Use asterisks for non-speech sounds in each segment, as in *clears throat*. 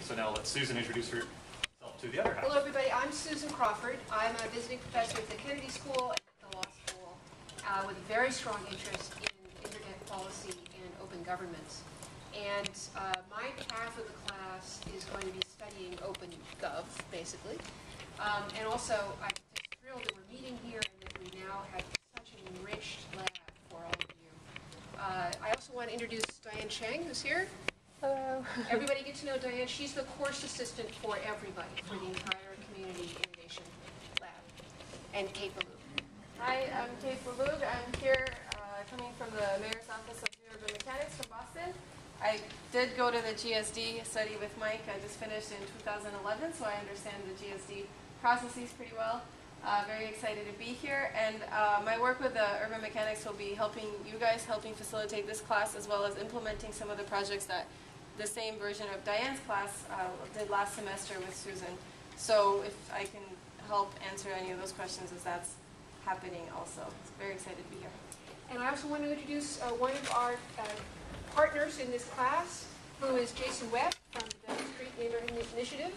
So now let Susan introduce herself to the other half. Hello, everybody. I'm Susan Crawford. I'm a visiting professor at the Kennedy School and at the law school uh, with a very strong interest in internet policy and open government. And uh, my half of the class is going to be studying OpenGov, basically. Um, and also, I'm just thrilled that we're meeting here and that we now have such an enriched lab for all of you. Uh, I also want to introduce Diane Chang, who's here. Hello. Everybody get to know Diane. She's the course assistant for everybody, for the entire Community Innovation Lab. And Kate Balug. Hi, I'm Kate Balug. I'm here uh, coming from the Mayor's Office of Urban Mechanics from Boston. I did go to the GSD study with Mike. I just finished in 2011, so I understand the GSD processes pretty well. Uh, very excited to be here. And uh, my work with the Urban Mechanics will be helping you guys, helping facilitate this class, as well as implementing some of the projects that the same version of Diane's class uh, did last semester with Susan. So if I can help answer any of those questions as that's happening also. Very excited to be here. And I also want to introduce uh, one of our uh, partners in this class, who is Jason Webb from the Street Neighborhood Initiative.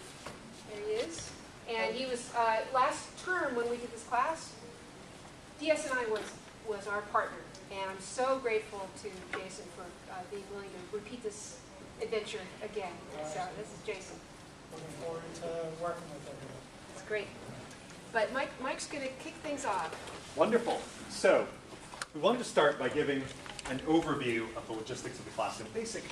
There he is. And he was, uh, last term when we did this class, DSNI was, was our partner. And I'm so grateful to Jason for uh, being willing to repeat this adventure again. So this is Jason. Looking forward to working with everyone. It's great. But Mike, Mike's going to kick things off. Wonderful. So, we wanted to start by giving an overview of the logistics of the class and basic,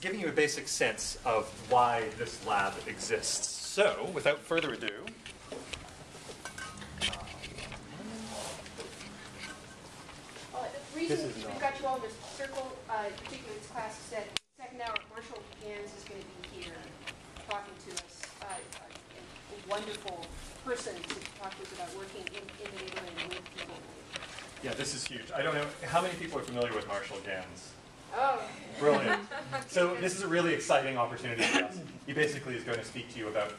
giving you a basic sense of why this lab exists. So, without further ado, Uh, the reason we've got you all in this circle, uh, particularly this class, is that second hour, Marshall Ganz is going to be here talking to us. Uh, a wonderful person to talk to us about working in, in the neighborhood and with people. yeah, this is huge. I don't know how many people are familiar with Marshall Ganz. Oh, Brilliant. *laughs* So this is a really exciting opportunity for us. He basically is going to speak to you about,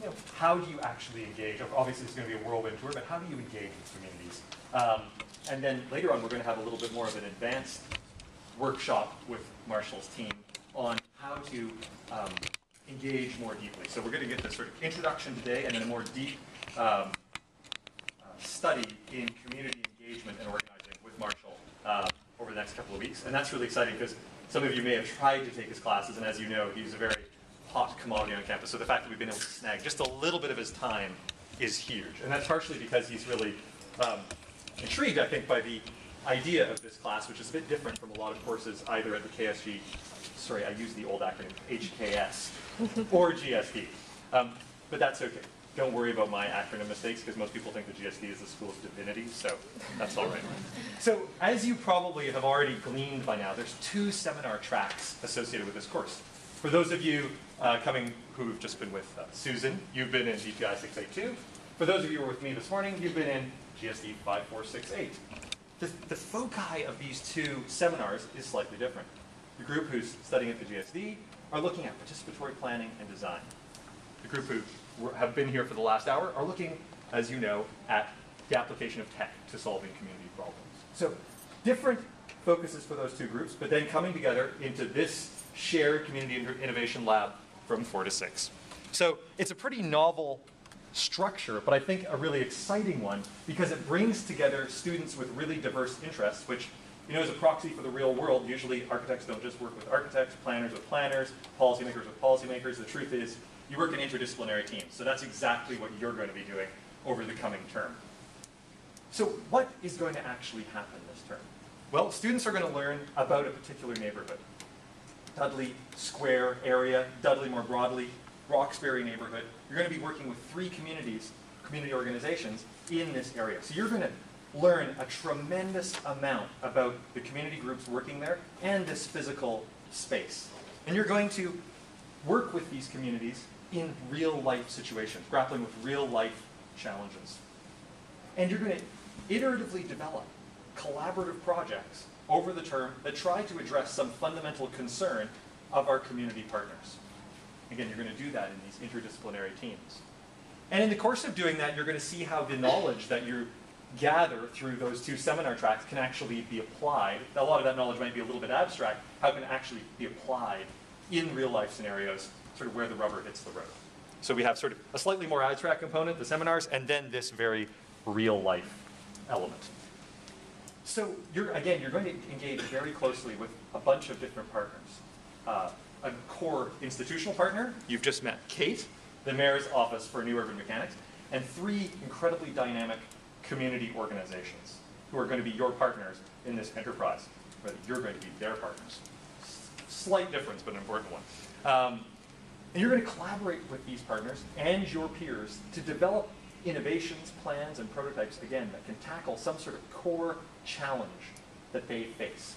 you know, how do you actually engage? Obviously, it's going to be a whirlwind tour, but how do you engage with communities? Um, and then later on, we're going to have a little bit more of an advanced workshop with Marshall's team on how to um, engage more deeply. So we're going to get this sort of introduction today, and then a more deep um, uh, study in community engagement and organizing with Marshall uh, over the next couple of weeks. And that's really exciting because some of you may have tried to take his classes, and as you know, he's a very hot commodity on campus. So the fact that we've been able to snag just a little bit of his time is huge. And that's partially because he's really um, intrigued, I think, by the idea of this class, which is a bit different from a lot of courses either at the KSG, sorry, I use the old acronym, HKS, or GSD. Um, but that's okay. Don't worry about my acronym mistakes because most people think the GSD is the School of Divinity, so that's all right. So as you probably have already gleaned by now, there's two seminar tracks associated with this course. For those of you uh, coming who've just been with uh, Susan, you've been in DPI 682. For those of you who were with me this morning, you've been in GSD 5468. The, the foci of these two seminars is slightly different. The group who's studying at the GSD are looking at participatory planning and design. The group who have been here for the last hour are looking, as you know, at the application of tech to solving community problems. So different focuses for those two groups, but then coming together into this shared community innovation lab from four to six. So it's a pretty novel structure, but I think a really exciting one because it brings together students with really diverse interests, which you know, as a proxy for the real world, usually architects don't just work with architects, planners with planners, policymakers with policymakers. The truth is, you work in interdisciplinary teams. So that's exactly what you're going to be doing over the coming term. So what is going to actually happen this term? Well, students are going to learn about a particular neighborhood. Dudley Square area, Dudley more broadly, Roxbury neighborhood. You're going to be working with three communities, community organizations in this area. So you're going to learn a tremendous amount about the community groups working there and this physical space. And you're going to work with these communities in real life situations, grappling with real life challenges. And you're going to iteratively develop collaborative projects over the term that try to address some fundamental concern of our community partners. Again, you're going to do that in these interdisciplinary teams. And in the course of doing that, you're going to see how the knowledge that you gather through those two seminar tracks can actually be applied. A lot of that knowledge might be a little bit abstract. How it can actually be applied in real life scenarios, sort of where the rubber hits the road. So we have sort of a slightly more abstract component, the seminars, and then this very real life element. So you're, again, you're going to engage very closely with a bunch of different partners. Uh, a core institutional partner, you've just met Kate, the mayor's office for new urban mechanics, and three incredibly dynamic community organizations who are going to be your partners in this enterprise, whether you're going to be their partners. Slight difference, but an important one. Um, and you're going to collaborate with these partners and your peers to develop innovations, plans, and prototypes, again, that can tackle some sort of core challenge that they face.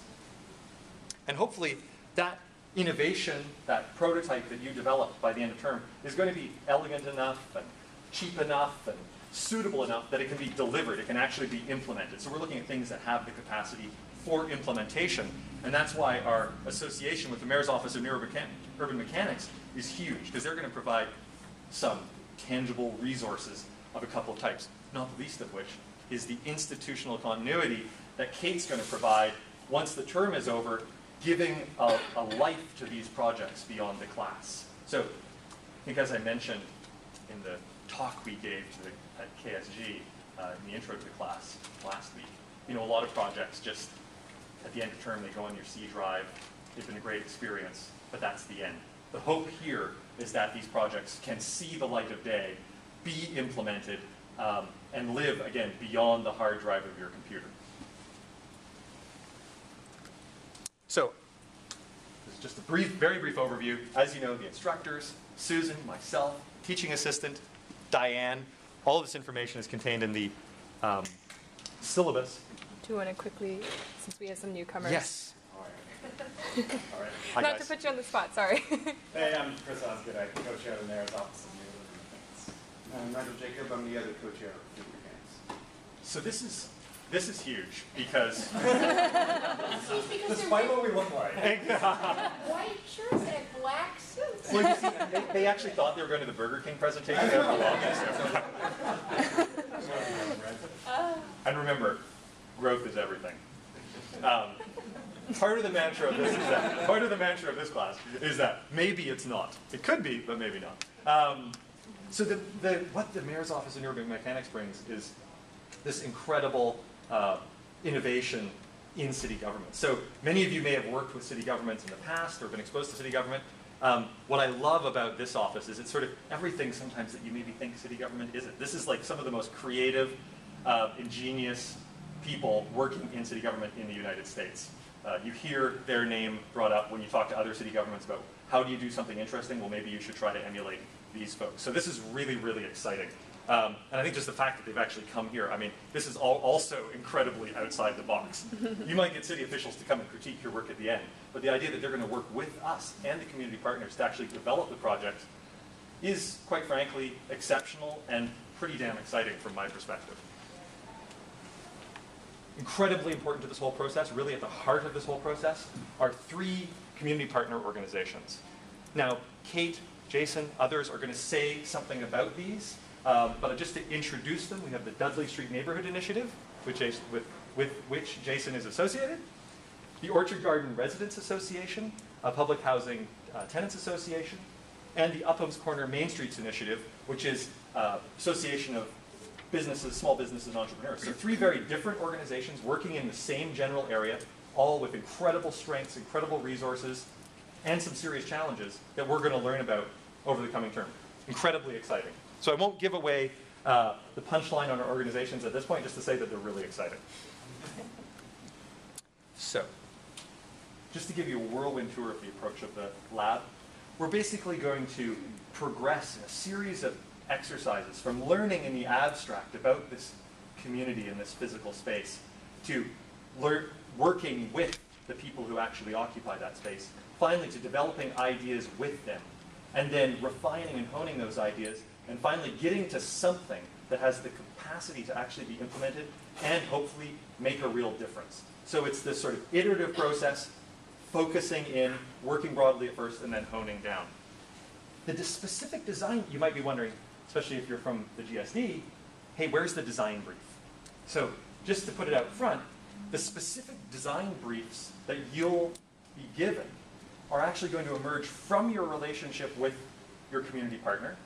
And hopefully, that innovation, that prototype that you develop by the end of term, is going to be elegant enough and cheap enough and suitable enough that it can be delivered, it can actually be implemented. So we're looking at things that have the capacity for implementation. And that's why our association with the Mayor's Office of Urban Mechanics is huge, because they're going to provide some tangible resources of a couple of types, not the least of which is the institutional continuity that Kate's going to provide once the term is over, giving a, a life to these projects beyond the class. So I think as I mentioned in the talk we gave to the, at KSG uh, in the intro to the class last week, you know, a lot of projects just at the end of term, they go on your C drive. It's been a great experience, but that's the end. The hope here is that these projects can see the light of day, be implemented, um, and live, again, beyond the hard drive of your computer. So, this is just a brief, very brief overview. As you know, the instructors, Susan, myself, teaching assistant, Diane, all of this information is contained in the um, syllabus. Do you want to quickly, since we have some newcomers? Yes. *laughs* All right. All right. Hi, Not to put you on the spot, sorry. *laughs* Hey, I'm Chris Osgood. I co-chair the mayor's office of new Urban Mechanics. I'm Michael Jacob. I'm the other co-chair of new mechanics. So this is this is huge because *laughs* It's because they're Despite what we look like. *laughs* white shirts and black suits. well, you see, they, they actually thought they were going to the Burger King presentation there for long. And remember, growth is everything. Um, part of the mantra of this is that part of the mantra of this class is that maybe it's not. It could be, but maybe not. Um, so the, the, what the mayor's office in urban mechanics brings is this incredible uh, innovation in city government. So many of you may have worked with city governments in the past or been exposed to city government. Um, what I love about this office is it's sort of everything sometimes that you maybe think city government isn't. This is like some of the most creative, uh, ingenious people working in city government in the United States. Uh, you hear their name brought up when you talk to other city governments about how do you do something interesting? Well, maybe you should try to emulate these folks. So this is really, really exciting. Um, and I think just the fact that they've actually come here, I mean, this is all also incredibly outside the box. *laughs* you might get city officials to come and critique your work at the end, but the idea that they're going to work with us and the community partners to actually develop the project is, quite frankly, exceptional and pretty damn exciting from my perspective. Incredibly important to this whole process, really at the heart of this whole process, are three community partner organizations. Now, Kate, Jason, others are going to say something about these, um, but just to introduce them, we have the Dudley Street Neighborhood Initiative, which with, with which Jason is associated, the Orchard Garden Residents Association, a public housing uh, tenants association, and the Upham's Corner Main Streets Initiative, which is uh, association of businesses, small businesses, and entrepreneurs. So three very different organizations working in the same general area, all with incredible strengths, incredible resources, and some serious challenges that we're going to learn about over the coming term. Incredibly exciting. So I won't give away uh, the punchline on our organizations at this point, just to say that they're really exciting. So, just to give you a whirlwind tour of the approach of the lab, we're basically going to progress in a series of exercises from learning in the abstract about this community in this physical space to working with the people who actually occupy that space, finally to developing ideas with them, and then refining and honing those ideas, and finally getting to something that has the capacity to actually be implemented and hopefully make a real difference. So it's this sort of iterative process, focusing in, working broadly at first, and then honing down. The specific design, you might be wondering, especially if you're from the GSD, hey, where's the design brief? So just to put it out front, the specific design briefs that you'll be given are actually going to emerge from your relationship with your community partner,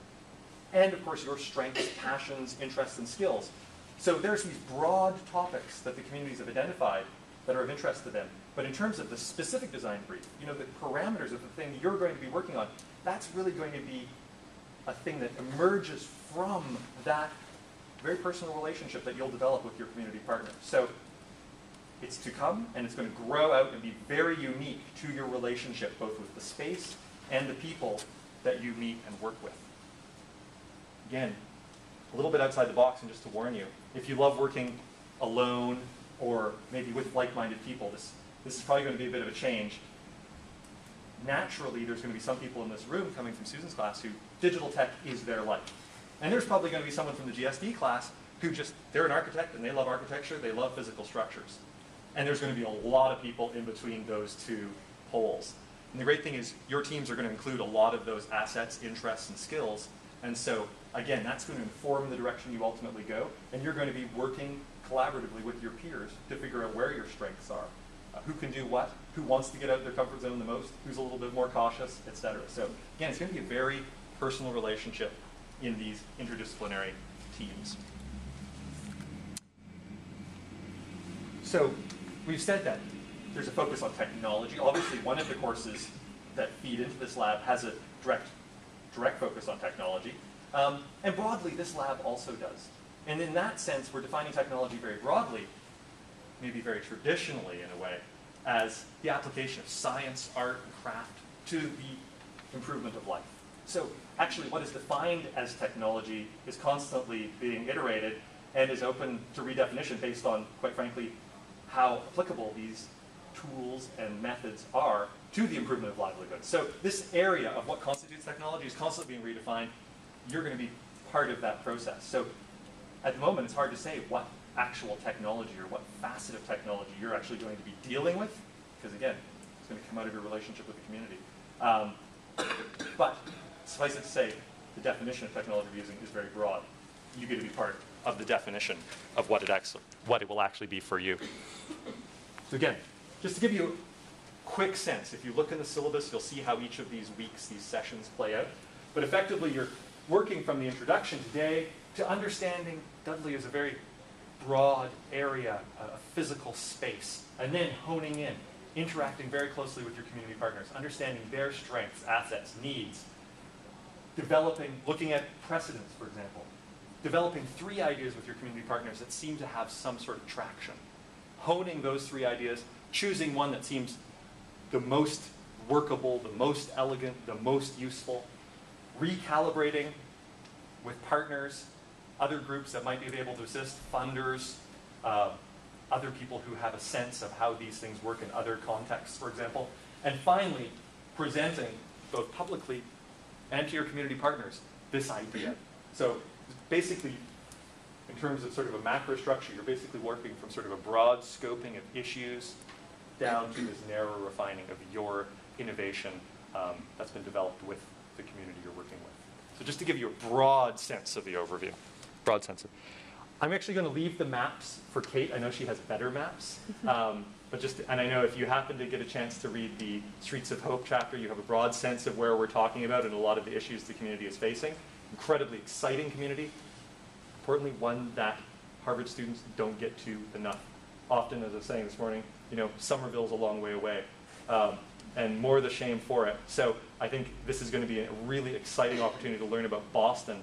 and of course your strengths, passions, interests, and skills. So there's these broad topics that the communities have identified that are of interest to them. But in terms of the specific design brief, you know, the parameters of the thing you're going to be working on, that's really going to be a thing that emerges from that very personal relationship that you'll develop with your community partner. So it's to come and it's going to grow out and be very unique to your relationship, both with the space and the people that you meet and work with. Again, a little bit outside the box, and just to warn you, if you love working alone or maybe with like-minded people, this, this is probably going to be a bit of a change. Naturally, there's going to be some people in this room coming from Susan's class who digital tech is their life. And there's probably going to be someone from the GSD class who just, they're an architect and they love architecture, they love physical structures. And there's going to be a lot of people in between those two poles. And the great thing is your teams are going to include a lot of those assets, interests, and skills. And so, again, that's going to inform the direction you ultimately go. And you're going to be working collaboratively with your peers to figure out where your strengths are. Uh, who can do what, who wants to get out of their comfort zone the most, who's a little bit more cautious, etc. So again, it's going to be a very personal relationship in these interdisciplinary teams. So we've said that there's a focus on technology. Obviously, one of the courses that feed into this lab has a direct, direct focus on technology. Um, and broadly, this lab also does. And in that sense, we're defining technology very broadly, maybe very traditionally in a way, as the application of science, art, and craft to the improvement of life. So actually what is defined as technology is constantly being iterated and is open to redefinition based on, quite frankly, how applicable these tools and methods are to the improvement of livelihood. So this area of what constitutes technology is constantly being redefined. You're going to be part of that process. So at the moment, it's hard to say what actual technology or what facet of technology you're actually going to be dealing with, because again, it's going to come out of your relationship with the community. Um, but suffice it to say, the definition of technology we're using is very broad. You get to be part of the definition of what it what it will actually be for you. So again, just to give you a quick sense, if you look in the syllabus, you'll see how each of these weeks, these sessions play out. But effectively, you're working from the introduction today to understanding Dudley is a very broad area, a physical space, and then honing in, interacting very closely with your community partners, understanding their strengths, assets, needs, developing, looking at precedents, for example, developing three ideas with your community partners that seem to have some sort of traction, honing those three ideas, choosing one that seems the most workable, the most elegant, the most useful, recalibrating with partners, other groups that might be able to assist, funders, uh, other people who have a sense of how these things work in other contexts, for example. And finally, presenting both publicly and to your community partners this idea. So basically, in terms of sort of a macro structure, you're basically working from sort of a broad scoping of issues down to this narrow refining of your innovation um, that's been developed with the community you're. So just to give you a broad sense of the overview, broad sense of. I'm actually going to leave the maps for Kate. I know she has better maps. Um, but just, and I know if you happen to get a chance to read the Streets of Hope chapter, you have a broad sense of where we're talking about and a lot of the issues the community is facing. Incredibly exciting community. Importantly, one that Harvard students don't get to enough. Often, as I was saying this morning, you know, Somerville's a long way away. Um, and more the shame for it. So I think this is going to be a really exciting opportunity to learn about Boston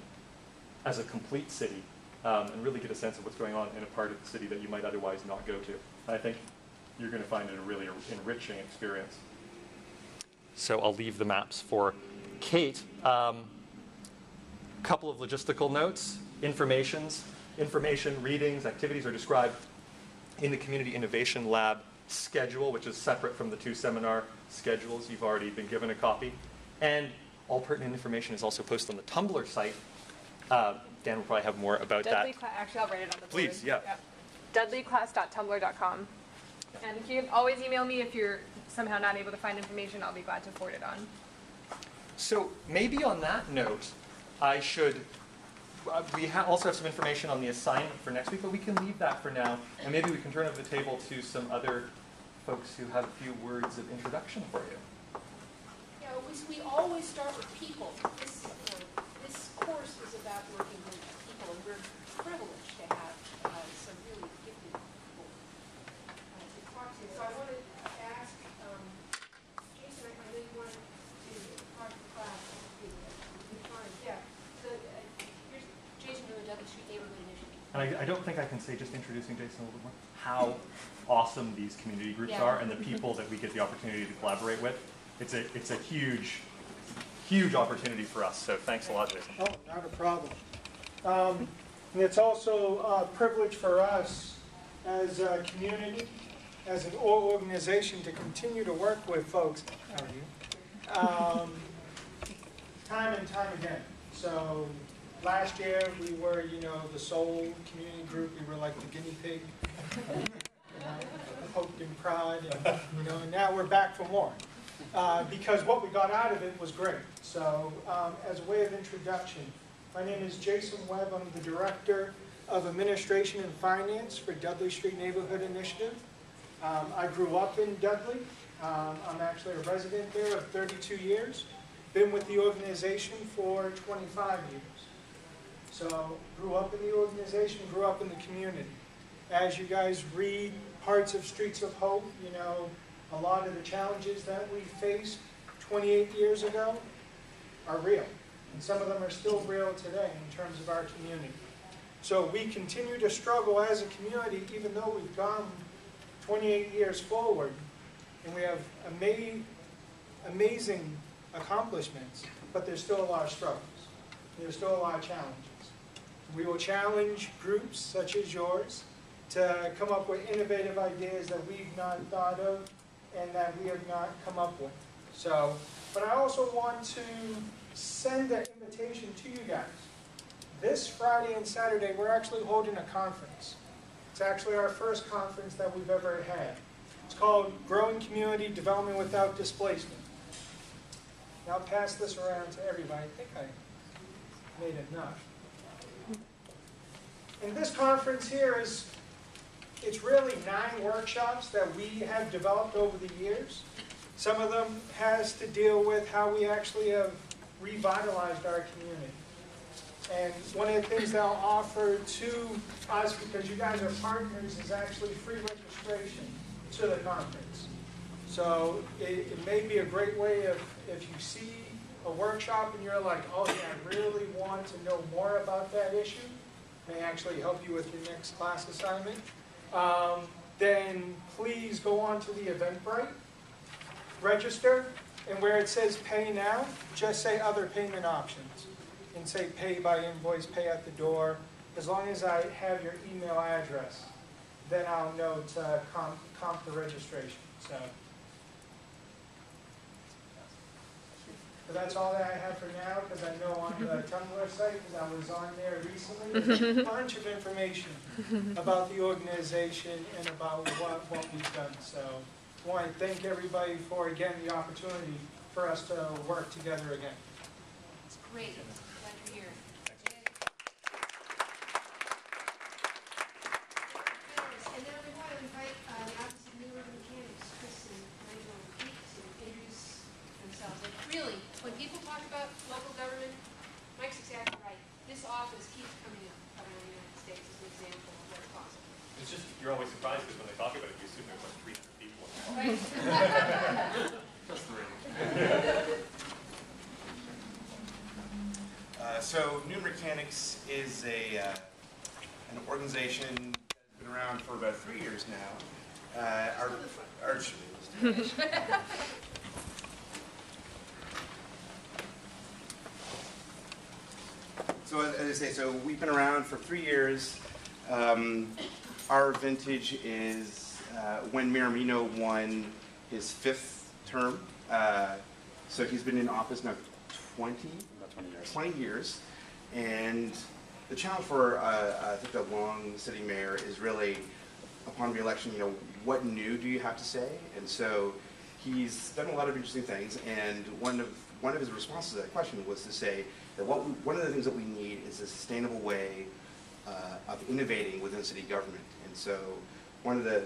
as a complete city um, and really get a sense of what's going on in a part of the city that you might otherwise not go to. I think you're going to find it a really enriching experience. So I'll leave the maps for Kate. Um, couple of logistical notes, informations, information, readings, activities are described in the Community Innovation Lab schedule, which is separate from the two seminar schedules. You've already been given a copy. And all pertinent information is also posted on the Tumblr site. Uh, Dan will probably have more about Dudley that. Cla- actually, I'll write it on the board. Please, yeah. Dudleyclass.tumblr.com. And you can always email me if you're somehow not able to find information. I'll be glad to forward it on. So maybe on that note, I should, uh, we ha- also have some information on the assignment for next week, but we can leave that for now. And maybe we can turn over the table to some other folks who have a few words of introduction for you. Yeah, we, we always start with people. This I, I don't think I can say, just introducing Jason a little bit more, how awesome these community groups Yeah. are and the people that we get the *laughs* opportunity to collaborate with. It's a, it's a huge, huge opportunity for us, so thanks a lot, Jason. Oh, not a problem. Um, And it's also a privilege for us as a community, as an organization, to continue to work with folks. How are you? Um, Time and time again. So last year, we were, you know, the sole community group. We were like the guinea pig. you *laughs* Poked in pride, and, you know, and now we're back for more. Uh, because what we got out of it was great. So, um, as a way of introduction, my name is Jason Webb. I'm the Director of Administration and Finance for Dudley Street Neighborhood Initiative. Um, I grew up in Dudley. Um, I'm actually a resident there of 32 years. Been with the organization for 25 years. So, grew up in the organization, grew up in the community. As you guys read parts of Streets of Hope, you know, a lot of the challenges that we faced 28 years ago are real. And some of them are still real today in terms of our community. So we continue to struggle as a community, even though we've gone 28 years forward, and we have ama- amazing accomplishments, but there's still a lot of struggles. There's still a lot of challenges. We will challenge groups such as yours to come up with innovative ideas that we've not thought of and that we have not come up with. So, but I also want to send an invitation to you guys. This Friday and Saturday, we're actually holding a conference. It's actually our first conference that we've ever had. It's called Growing Community Development Without Displacement. Now pass this around to everybody. I think I made enough. And this conference here is, it's really nine workshops that we have developed over the years. Some of them has to deal with how we actually have revitalized our community. And one of the things that I'll offer to us, because you guys are partners, is actually free registration to the conference. So it, it may be a great way if, if you see a workshop and you're like, oh yeah, I really want to know more about that issue, may actually help you with your next class assignment, um, then please go on to the Eventbrite, register, and where it says pay now, just say other payment options. And say pay by invoice, pay at the door. As long as I have your email address, then I'll know to comp, comp the registration, so. But that's all that I have for now, because I know on the *laughs* Tumblr site, because I was on there recently, there's *laughs* a bunch of information about the organization and about what, what we've done. So I want to thank everybody for, again, the opportunity for us to work together again. It's great, glad you're here. And now we want to invite uh, the Office of New Urban Mechanics, Chris and Nigel and Pete, to introduce themselves. And really, when people talk about local government, Mike's exactly right. This office keeps coming up around the United States as an example of what's possible. It's just, you're always surprised because when they talk about it, you assume there's like 300 people. Right? Just three. Uh, so, New Mechanics is a uh, an organization that's been around for about three years now. Uh, our, our, so, as as I say, so we've been around for three years. Um, our vintage is uh, when Miramino won his fifth term. Uh, so he's been in office now 20, About 20 years. 20 years. And the challenge for, uh, I think, a long city mayor is really, upon reelection, you know, what new do you have to say? And so he's done a lot of interesting things. And one of, one of his responses to that question was to say that what we, one of the things that we need is a sustainable way uh, of innovating within city government. And so one of the,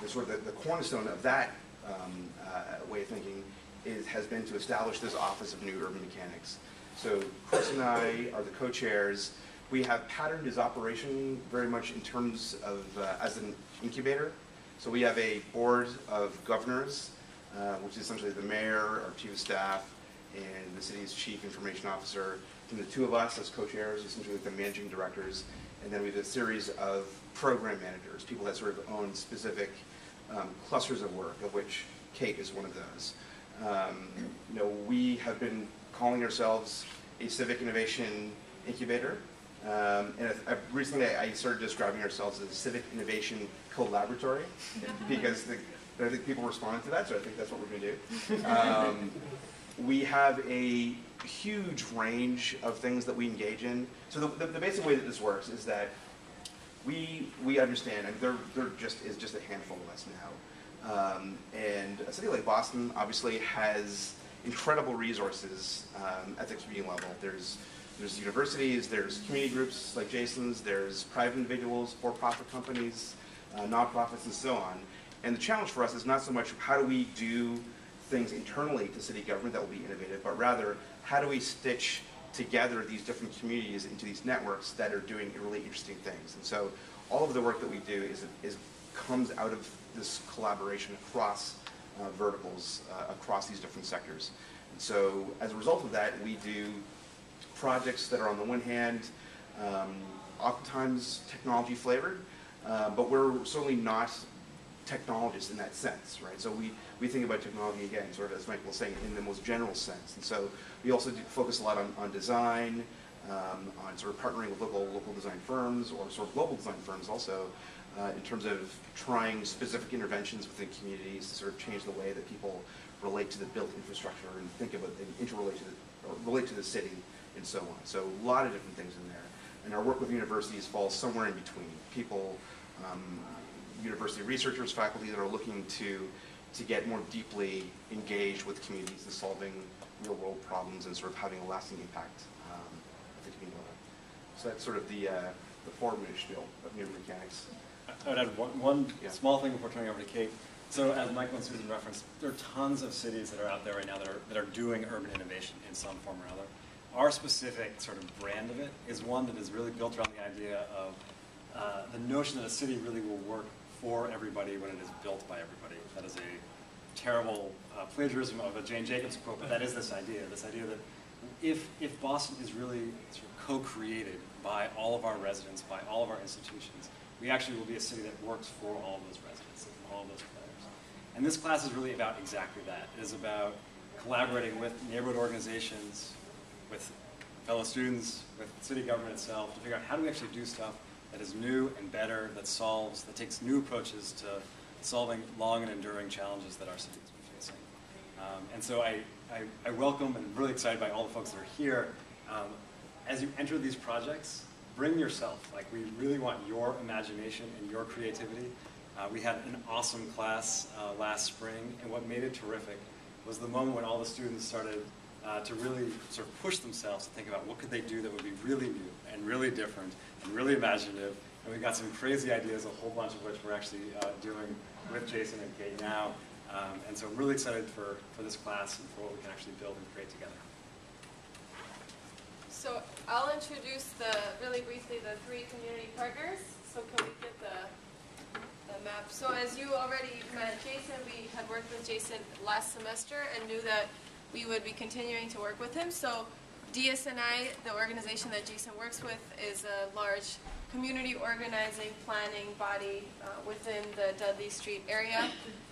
the sort of the, the cornerstone of that um, uh, way of thinking is, has been to establish this Office of New Urban Mechanics. So Chris and I are the co-chairs. We have patterned his operation very much in terms of, uh, as an incubator. So we have a board of governors, uh, which is essentially the mayor, our chief of staff, and the city's chief information officer. And the two of us as co-chairs, essentially the managing directors. And then we have a series of program managers, people that sort of own specific um, clusters of work, of which Kate is one of those. Um, you know, we have been calling ourselves a civic innovation incubator. Um, and I, I, recently I, I started describing ourselves as a civic innovation collaboratory *laughs* because the, I think people responded to that, so I think that's what we're going to do. We have a huge range of things that we engage in. So the, the, the basic way that this works is that we we understand, and there there just is just a handful of us now, um, and a city like Boston obviously has incredible resources um, at the community level. There's there's universities, there's community groups like Jason's, there's private individuals, for-profit companies, uh, nonprofits, and so on. And the challenge for us is not so much how do we do things internally to city government that will be innovative, but rather how do we stitch together these different communities into these networks that are doing really interesting things. And so all of the work that we do is, is comes out of this collaboration across uh, verticals, uh, across these different sectors. And so as a result of that, we do projects that are on the one hand, um, oftentimes technology flavored, uh, but we're certainly not technologists in that sense, right? So we, we think about technology again, sort of as Michael was saying, in the most general sense. And so we also focus a lot on, on design, um, on sort of partnering with local local design firms or sort of global design firms also, uh, in terms of trying specific interventions within communities to sort of change the way that people relate to the built infrastructure and think about and interrelate to the, relate to the city and so on. So a lot of different things in there. And our work with universities falls somewhere in between. People, um, university researchers, faculty that are looking to to get more deeply engaged with communities and solving real world problems and sort of having a lasting impact um, at the community level. So that's sort of the, uh, the four-minute spiel of new mechanics. I would add one, one Yeah. small thing before turning over to Kate. So as Michael and Susan referenced, there are tons of cities that are out there right now that are, that are doing urban innovation in some form or other. Our specific sort of brand of it is one that is really built around the idea of uh, the notion that a city really will work for everybody when it is built by everybody. That is a terrible uh, plagiarism of a Jane Jacobs quote, but that is this idea, this idea that if, if Boston is really sort of co-created by all of our residents, by all of our institutions, we actually will be a city that works for all of those residents and all of those players. And this class is really about exactly that. It is about collaborating with neighborhood organizations, with fellow students, with city government itself, to figure out how do we actually do stuff that is new and better, that solves, that takes new approaches to solving long and enduring challenges that our city has been facing. Um, and so I, I, I welcome and really excited by all the folks that are here. Um, as you enter these projects, bring yourself. Like we really want your imagination and your creativity. Uh, we had an awesome class uh, last spring, and what made it terrific was the moment when all the students started uh, to really sort of push themselves to think about what could they do that would be really new and really different and really imaginative. And we got some crazy ideas, a whole bunch of which we're actually uh, doing with Jason and Kate now. Um, and so I'm really excited for, for this class and for what we can actually build and create together. So I'll introduce the, really briefly, the three community partners. So can we get the, the map? So as you already met Jason, we had worked with Jason last semester and knew that we would be continuing to work with him. So DSNI, the organization that Jason works with, is a large community organizing planning body uh, within the Dudley Street area.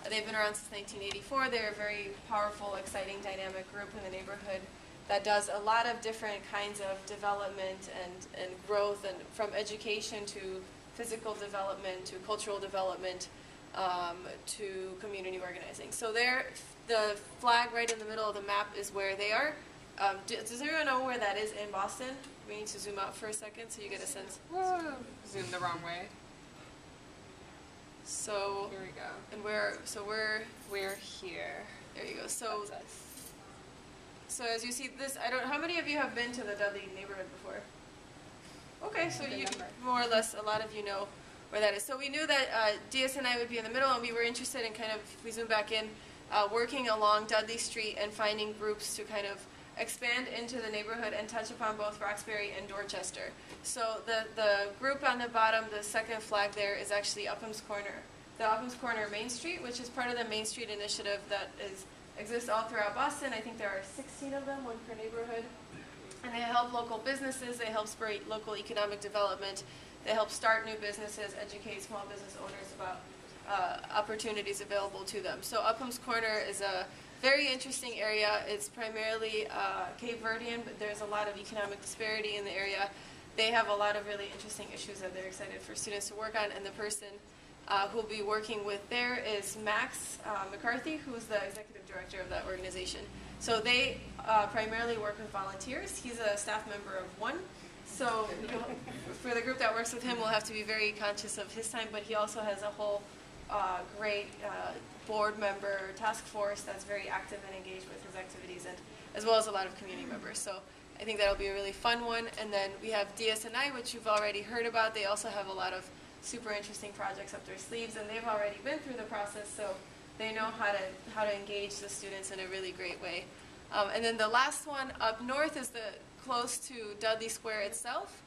They've been around since 1984. They're a very powerful, exciting, dynamic group in the neighborhood that does a lot of different kinds of development and, and growth, and from education to physical development to cultural development um, to community organizing. So there, the flag right in the middle of the map is where they are. Um, do, does everyone know where that is in Boston? We need to zoom out for a second so you get a sense. Zoom the wrong way. So, Here we go. and where, so we're, We're here. there you go. So, so as you see this, I don't, how many of you have been to the Dudley neighborhood before? Okay, so you, number. more or less, a lot of you know where that is. So we knew that uh, I would be in the middle, and we were interested in kind of, if we zoom back in, uh, working along Dudley Street and finding groups to kind of expand into the neighborhood and touch upon both Roxbury and Dorchester. So the, the group on the bottom, the second flag there, is actually Upham's Corner. The Upham's Corner Main Street, which is part of the Main Street initiative that is exists all throughout Boston. I think there are 16 of them, one per neighborhood. And they help local businesses, they help spur local economic development, they help start new businesses, educate small business owners about uh, opportunities available to them. So Upham's Corner is a very interesting area. It's primarily uh, Cape Verdean, but there's a lot of economic disparity in the area. They have a lot of really interesting issues that they're excited for students to work on, and the person uh, who will be working with there is Max uh, McCarthy, who's the executive director of that organization. So they uh, primarily work with volunteers. He's a staff member of one. So for the group that works with him, we'll have to be very conscious of his time, but he also has a whole uh, great uh, board member task force that's very active and engaged with his activities, and as well as a lot of community members. So I think that'll be a really fun one. And then we have DSNI, which you've already heard about. They also have a lot of super interesting projects up their sleeves, and they've already been through the process, so they know how to how to engage the students in a really great way. Um, and then the last one up north is the close to Dudley Square itself.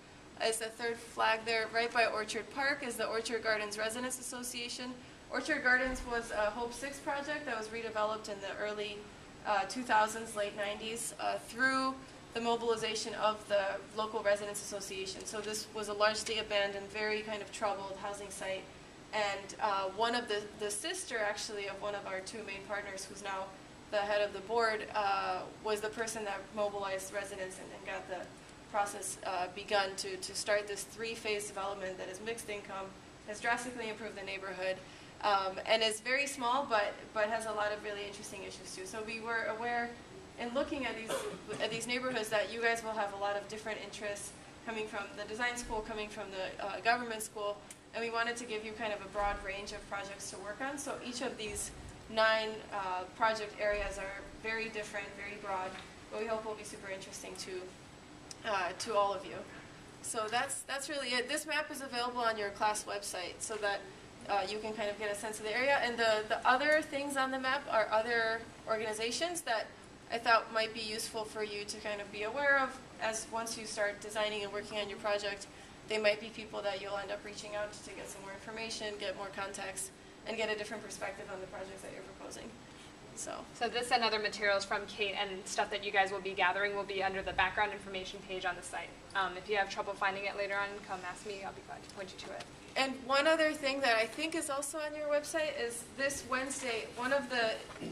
Is the third flag there, right by Orchard Park, is the Orchard Gardens Residents Association. Orchard Gardens was a Hope Six project that was redeveloped in the early uh, 2000s, late 90s, uh, through the mobilization of the local residents association. So this was a largely abandoned, very kind of troubled housing site. And uh, one of the, the sister, actually, of one of our two main partners, who's now the head of the board, uh, was the person that mobilized residents and, and got the process uh, begun to, to start this three-phase development that is mixed income, has drastically improved the neighborhood, um, and is very small, but, but has a lot of really interesting issues too. So we were aware in looking at these, at these neighborhoods that you guys will have a lot of different interests coming from the design school, coming from the uh, government school, and we wanted to give you kind of a broad range of projects to work on. So each of these nine uh, project areas are very different, very broad, but we hope will be super interesting to uh, to all of you. So that's that's really it. This map is available on your class website, so that uh, you can kind of get a sense of the area. And the the other things on the map are other organizations that I thought might be useful for you to kind of be aware of as once you start designing and working on your project. They might be people that you'll end up reaching out to to get some more information, get more context, and get a different perspective on the projects that you're proposing. So. So this and other materials from Kate and stuff that you guys will be gathering will be under the background information page on the site. Um, if you have trouble finding it later on, come ask me. I'll be glad to point you to it. And one other thing that I think is also on your website is this Wednesday, one of the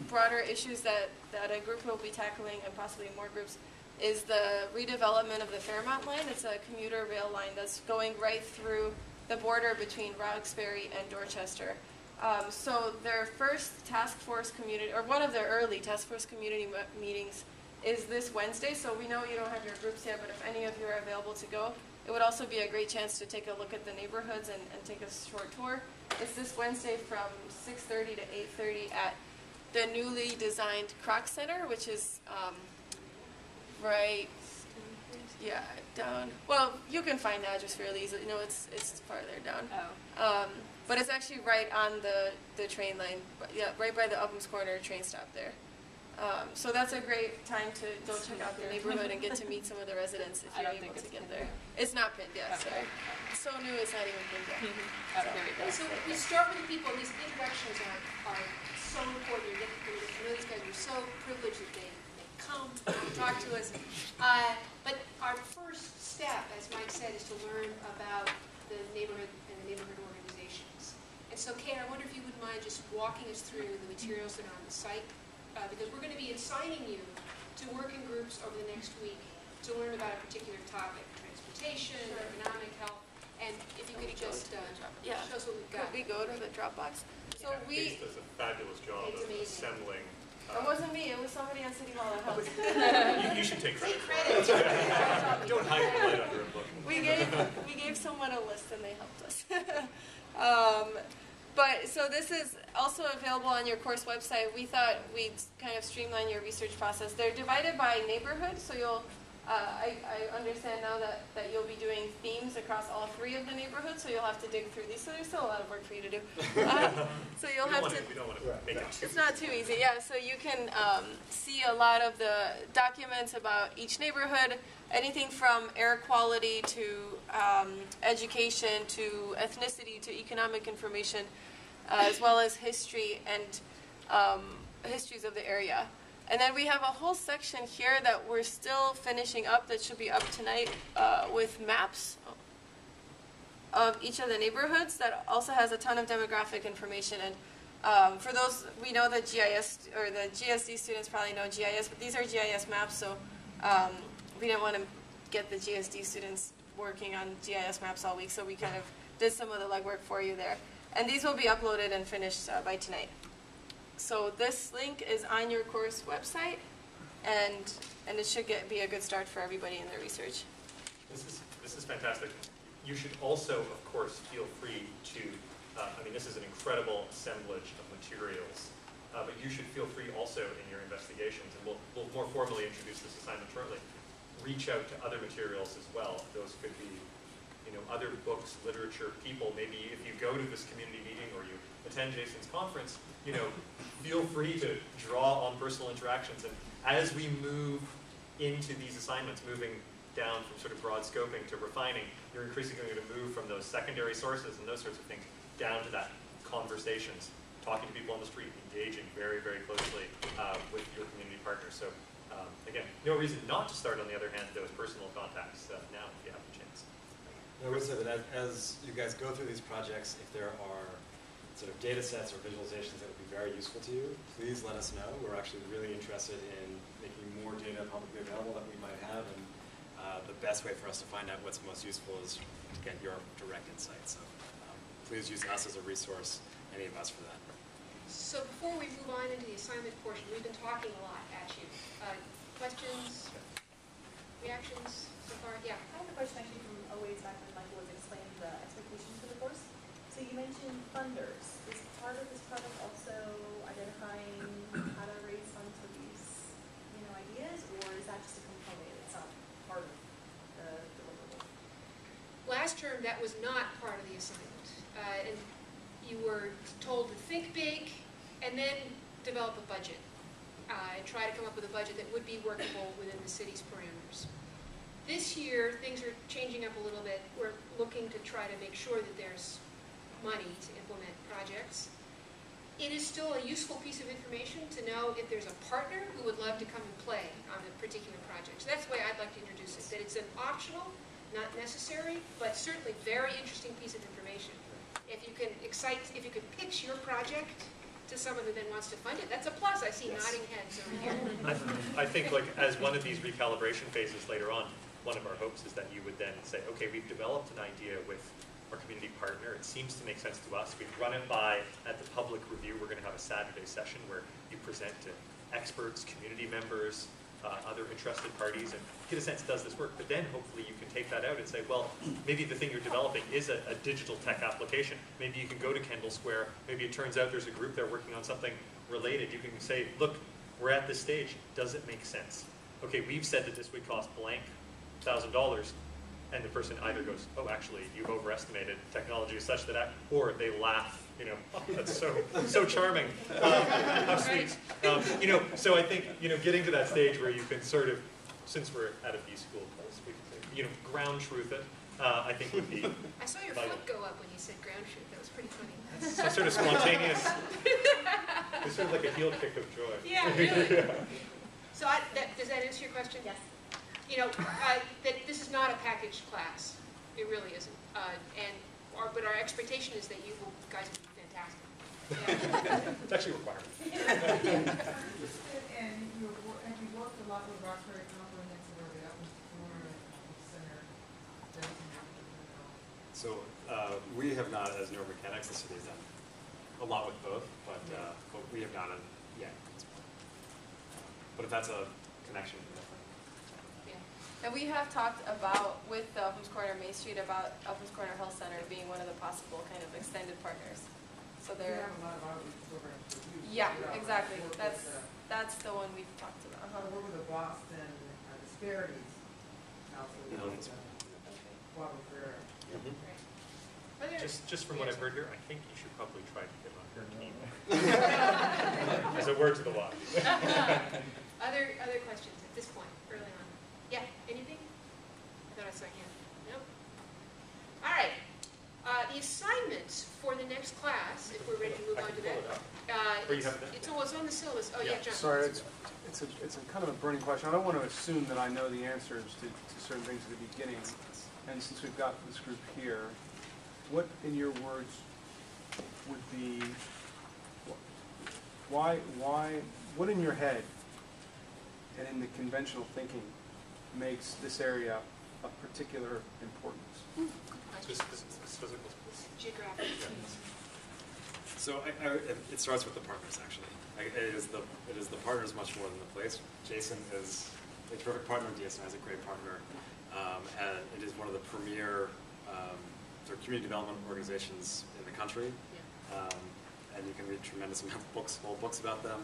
broader issues that, that a group will be tackling, and possibly more groups, is the redevelopment of the Fairmount line. It's a commuter rail line that's going right through the border between Roxbury and Dorchester. Um, so their first task force community, or one of their early task force community me- meetings is this Wednesday. So we know you don't have your groups yet, but if any of you are available to go, it would also be a great chance to take a look at the neighborhoods and, and take a short tour. It's this Wednesday from 6.30 to 8.30 at the newly designed Kroc Center, which is um, right, yeah, down. Well, you can find the address fairly easily. No, it's it's farther down. Oh. Um, but it's actually right on the, the train line, yeah, right by the Upham's Corner train stop there. Um, so that's a great time to go check out the neighborhood and get to *laughs* meet some of the residents if you're able to get pinned there. yet. It's not pinned yet, Okay. sorry. It's so new, it's not even pinned yet. Oh, there we go. So we start with the people, and these introductions are, are so important, you get to know these guys, we're so privileged that they, they come, they talk to us. Uh, but our first step, as Mike said, is to learn about the neighborhood and the neighborhood organizations. And so Kate, I wonder if you would mind just walking us through the materials that are on the site, uh, because we're gonna be assigning you to working groups over the next week to learn about a particular topic, transportation, economic health, and if you could just, uh, Yeah. show us what we've got. Could we go to the Dropbox? So Yeah, we, Case does a fabulous job of amazing. assembling. it uh, wasn't me, it was somebody on City Hall that helped. *laughs* You, you should take Take credit *laughs* for. Don't hide the light under a book. We gave, we gave someone a list and they helped us. *laughs* um, but so this is also available on your course website. We thought we'd kind of streamline your research process. They're divided by neighborhood, so you'll I, I understand now that, that you'll be doing themes across all three of the neighborhoods, so you'll have to dig through these, so there's still a lot of work for you to do. Uh, *laughs* So you'll have to. to, we don't want to make it too. It's not too easy, yeah. So you can um, see a lot of the documents about each neighborhood, anything from air quality to um, education to ethnicity to economic information, uh, as well as history and um, histories of the area. And then we have a whole section here that we're still finishing up that should be up tonight uh, with maps of each of the neighborhoods that also has a ton of demographic information. And um, for those, we know that GIS or the GSD students probably know GIS, but these are GIS maps, so um, we didn't want to get the GSD students working on GIS maps all week, so we kind of did some of the legwork for you there. And these will be uploaded and finished uh, by tonight. So this link is on your course website, and and it should get be a good start for everybody in their research. This is, this is fantastic. You should also, of course, feel free to, uh, I mean, this is an incredible assemblage of materials, uh, but you should feel free also in your investigations, and we'll, we'll more formally introduce this assignment shortly, reach out to other materials as well. Those could be, you know, other books, literature, people. Maybe if you go to this community meeting attend Jason's conference, you know, feel free to draw on personal interactions. And as we move into these assignments, moving down from sort of broad scoping to refining, you're increasingly going to move from those secondary sources and those sorts of things down to that conversations, talking to people on the street, engaging very, very closely uh, with your community partners. So um, again, no reason not to start, on the other hand, those personal contacts uh, now if you have the chance. I would say that as, as you guys go through these projects, if there are sort of data sets or visualizations that would be very useful to you, please let us know. We're actually really interested in making more data publicly available that we might have, and uh, the best way for us to find out what's most useful is to get your direct insight. So um, please use us as a resource, any of us for that. So before we move on into the assignment portion, we've been talking a lot at you. Uh, Questions, reactions so far? Yeah. I have a question actually from a ways back when Michael was explaining the expectations for the course. So you mentioned funders. Is part of this project also identifying how to raise funds for these, you know, ideas? Or is that just a component? It's not part of the deliverable? Last term, that was not part of the assignment. Uh, And you were told to think big and then develop a budget. uh, And try to come up with a budget that would be workable within the city's parameters. This year, things are changing up a little bit. We're looking to try to make sure that there's money to implement projects. It is still a useful piece of information to know if there's a partner who would love to come and play on a particular project. So that's the way I'd like to introduce it, that it's an optional, not necessary, but certainly very interesting piece of information. If you can excite, if you can pitch your project to someone who then wants to fund it, that's a plus. I see Yes. nodding heads over here. I I think like as one of these recalibration phases later on, one of our hopes is that you would then say, okay, we've developed an idea with our community partner. It seems to make sense to us. We've run it by at the public review. We're going to have a Saturday session where you present to experts, community members, uh, other interested parties, and get a sense, does this work? But then hopefully you can take that out and say, well, maybe the thing you're developing is a, a digital tech application. Maybe you can go to Kendall Square. Maybe it turns out there's a group there working on something related. You can say, look, we're at this stage. Does it make sense? Okay, we've said that this would cost blank thousand dollars, and the person either goes, oh, actually, you've overestimated technology is such that, I, or they laugh. You know, oh, that's so so charming. Um, how sweet. Um, you know, so I think you know, getting to that stage where you can sort of, since we're at a B school place, we can say, you know, ground truth it. Uh, I think would be I saw your Vital. foot go up when you said ground truth. That was pretty funny. some sort of spontaneous. It's sort of like a heel kick of joy. Yeah, really. *laughs* So I, that, does that answer your question? Yes. You know, uh, that this is not a packaged class. It really isn't. Uh, and, our, but our expectation is that you will, guys will be fantastic. Yeah. It's actually a requirement. *laughs* And you and you worked a lot with Roxbury Comprehensive or the Upper Center. doesn't have to do it all. So uh, we have not, as New Urban Mechanics, the city has done a lot with both, but, uh, but we have not yet. But if that's a connection. Yeah. And we have talked about, with the Upham's Corner Main Street, about Upham's Corner Health Center being one of the possible kind of extended partners. So they're, have a lot of outreach programs for youth. yeah, Yeah, exactly. That's, the- that's the one we've talked about. I Uh-huh. work with the Boston uh, disparities absolutely. No, it's- Guava Ferrera. Are there- Just, just from what I've heard here, I think you should probably try to get on her team. *laughs* As a word to the wise. *laughs* Other, other questions at this point, early on? Yeah, anything? I thought I saw a hand. Nope. All right. Uh, the assignments for the next class, if we're ready to move I on to that. it up. uh, it's- have it? It's, oh, it's on the syllabus. Oh, yeah, Yeah. John. Sorry, it's, it's a, it's a kind of a burning question. I don't want to assume that I know the answers to, to certain things at the beginning. And since we've got this group here, what, in your words, would be, why, why, what in your head and in the conventional thinking makes this area of particular importance? Just, this physical space. Geographic. So I, I, it- it starts with the partners, actually. I- It is the, it is the partners much more than the place. Jason is a terrific partner, DSNI is a great partner, um, and it is one of the premier, um, sort of community development organizations in the country. Um, and you can read tremendous amount of books, whole books about them.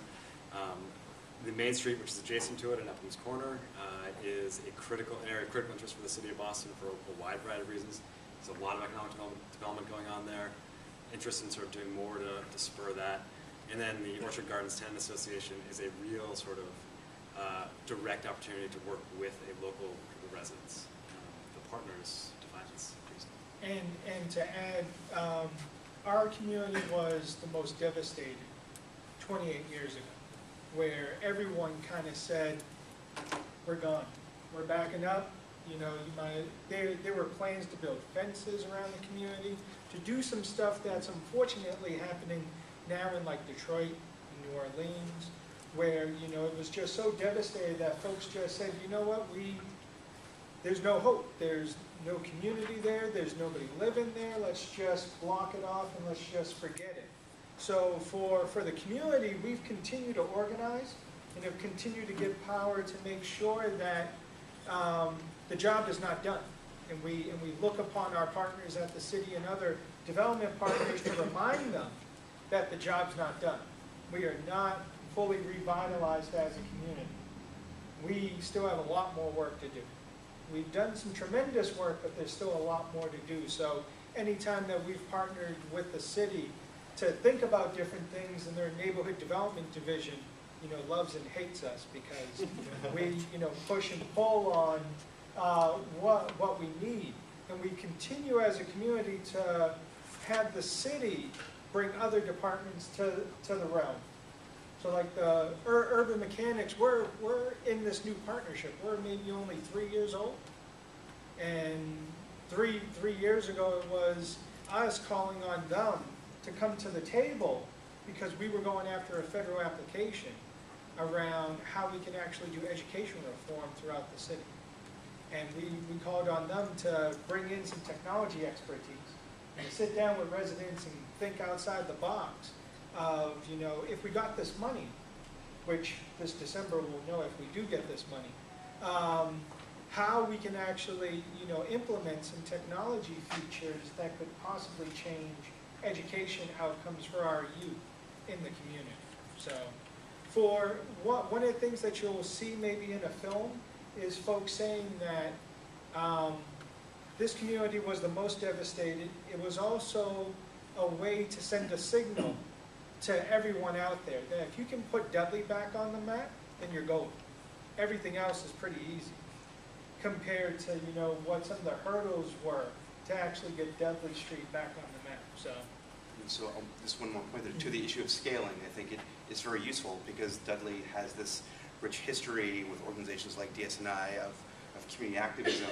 The Main Street, which is adjacent to it and in Upham's Corner, uh, is a critical, an area of critical interest for the city of Boston for a wide variety of reasons. There's a lot of economic development, going on there, interest in sort of doing more to, to spur that. And then the Orchard Gardens Tenant Association is a real sort of uh, direct opportunity to work with a local group of residents. Um, The partners define this reason. And, and to add, um, our community was the most devastated twenty-eight years ago, where everyone kind of said, we're gone, we're backing up, you know, you might, there, there were plans to build fences around the community, to do some stuff that's unfortunately happening now in like Detroit, and New Orleans, where, you know, it was just so devastated that folks just said, you know what, we, there's no hope. There's no community there. There's nobody living there. Let's just block it off and let's just forget it. So for, for the community, we've continued to organize and have continued to give power to make sure that um, the job is not done. And we, and we look upon our partners at the city and other development partners to remind them that the job's not done. We are not fully revitalized as a community. We still have a lot more work to do. We've done some tremendous work, but there's still a lot more to do. So anytime that we've partnered with the city to think about different things in their neighborhood development division, you know, loves and hates us because *laughs* we, you know, push and pull on uh, what, what we need. And we continue as a community to have the city bring other departments to, to the realm. So like the ur- urban mechanics, we're, we're in this new partnership. We're maybe only three years old. And three, three years ago, it was us calling on them to come to the table because we were going after a federal application around how we can actually do education reform throughout the city. And we, we called on them to bring in some technology expertise and sit down with residents and think outside the box of, you know, if we got this money, which this December we'll know if we do get this money, um, how we can actually, you know, implement some technology features that could possibly change education outcomes for our youth in the community. So, for one, one of the things that you'll see maybe in a film is folks saying that um, this community was the most devastated. It was also a way to send a signal to everyone out there that if you can put Dudley back on the map, then you're golden. Everything else is pretty easy compared to, you know, what some of the hurdles were to actually get Dudley Street back on the map, so. So um, just one more point there, to the issue of scaling, I think it is very useful because Dudley has this rich history with organizations like DSNI of, of community activism.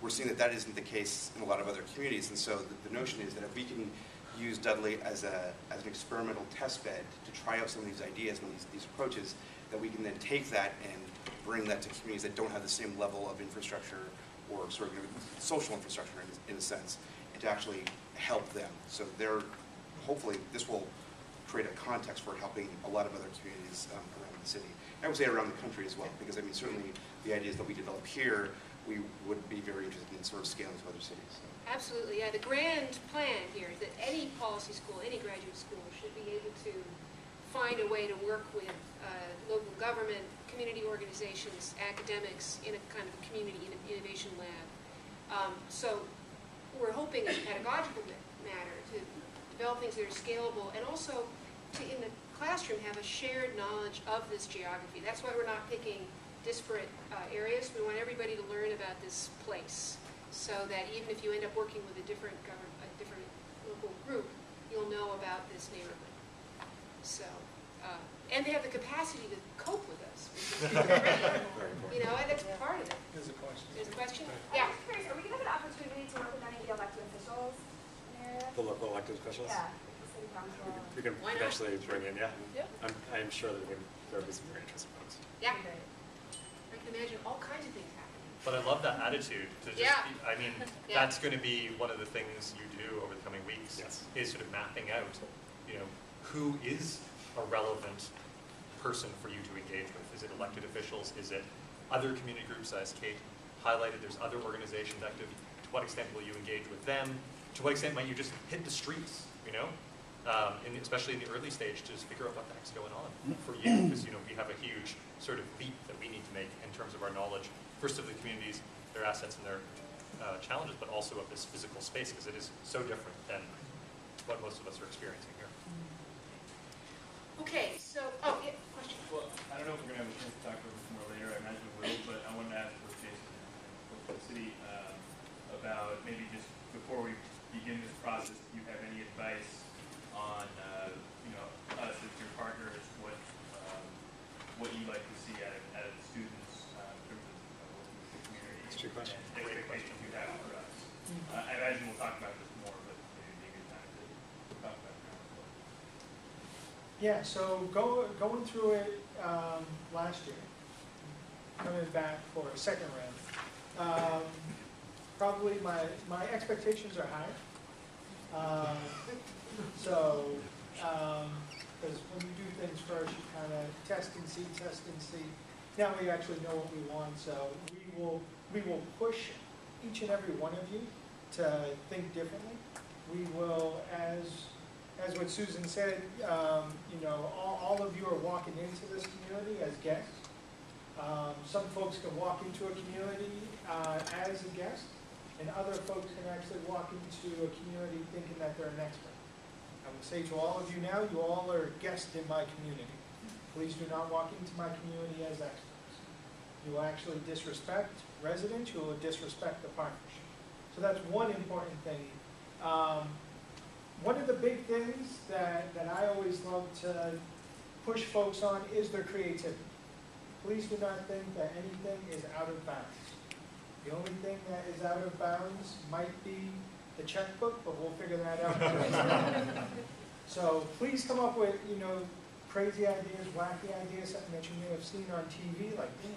We're seeing that that isn't the case in a lot of other communities, and so the, the notion is that if we can use Dudley as a as an experimental test bed to try out some of these ideas and these, these approaches, that we can then take that and bring that to communities that don't have the same level of infrastructure or sort of social infrastructure in, in a sense, and to actually help them. So they're, hopefully, this will create a context for helping a lot of other communities um, around the city. I would say around the country as well, because I mean, certainly the ideas that we develop here, we would be very interested in sort of scaling to other cities. So. Absolutely, yeah. The grand plan here is that any policy school, any graduate school should be able to find a way to work with uh, local government, community organizations, academics in a kind of a community innovation lab. Um, So we're hoping in a pedagogical ma- matter develop things that are scalable and also to, in the classroom, have a shared knowledge of this geography. That's why we're not picking disparate uh, areas. We want everybody to learn about this place so that even if you end up working with a different government, a different local group, you'll know about this neighborhood. So, uh, and they have the capacity to cope with us, which is great. You know, and that's part of it. There's a question. There's a question? I'm Yeah. just curious, are we gonna have an opportunity to work with any of the elected officials in the local elected officials? Yeah, the. We can- We can Why not? eventually bring in, yeah. Yep. I'm, I'm sure that we- there will be some very interesting folks. Yeah. I can imagine all kinds of things happening. But I love that attitude to just, Yeah. be- I mean, *laughs* Yeah. that's going to be one of the things you do over the coming weeks. Yes. Is sort of mapping out, you know, who is a relevant person for you to engage with? Is it elected officials? Is it other community groups, as Kate highlighted? There's other organizations active. To what extent will you engage with them? To what extent might you just hit the streets, you know? Um, and especially in the early stage, to just figure out what the heck's going on for you, because, you know, we have a huge sort of leap that we need to make in terms of our knowledge, first of the communities, their assets and their uh, challenges, but also of this physical space, because it is so different than what most of us are experiencing here. Okay, so, oh, yeah, question. Well, I don't know if we're gonna have a chance to talk about this more later, I imagine we will, but I wanted to ask both Jason and folks the city, um, about maybe just before we begin this process, if you have any advice on, uh, you know, us as your partners, what, um, what you like to see out of, out of the students, uh, in terms of uh, working with the community. That's a good question. And expectations you have for us. Uh, I imagine we'll talk about this more, but maybe it'd be a good time to talk about it now as well. Yeah, so go, going through it um, last year, coming back for a second round, um, probably my, my expectations are high. Um, So, because when you do things first, you kind of test and see, test and see. Now we actually know what we want, so we will, we will push each and every one of you to think differently. We will, as as what Susan said, um, you know, all, all of you are walking into this community as guests. Um, some folks can walk into a community, uh, as a guest, and other folks can actually walk into a community thinking that they're an expert. I would say to all of you now, you all are guests in my community. Please do not walk into my community as experts. You will actually disrespect residents, you will disrespect the partnership. So that's one important thing. Um, one of the big things that, that I always love to push folks on is their creativity. Please do not think that anything is out of bounds. The only thing that is out of bounds might be the checkbook, but we'll figure that out. *laughs* So please come up with, you know, crazy ideas, wacky ideas, something that you may have seen on TV, like, damn,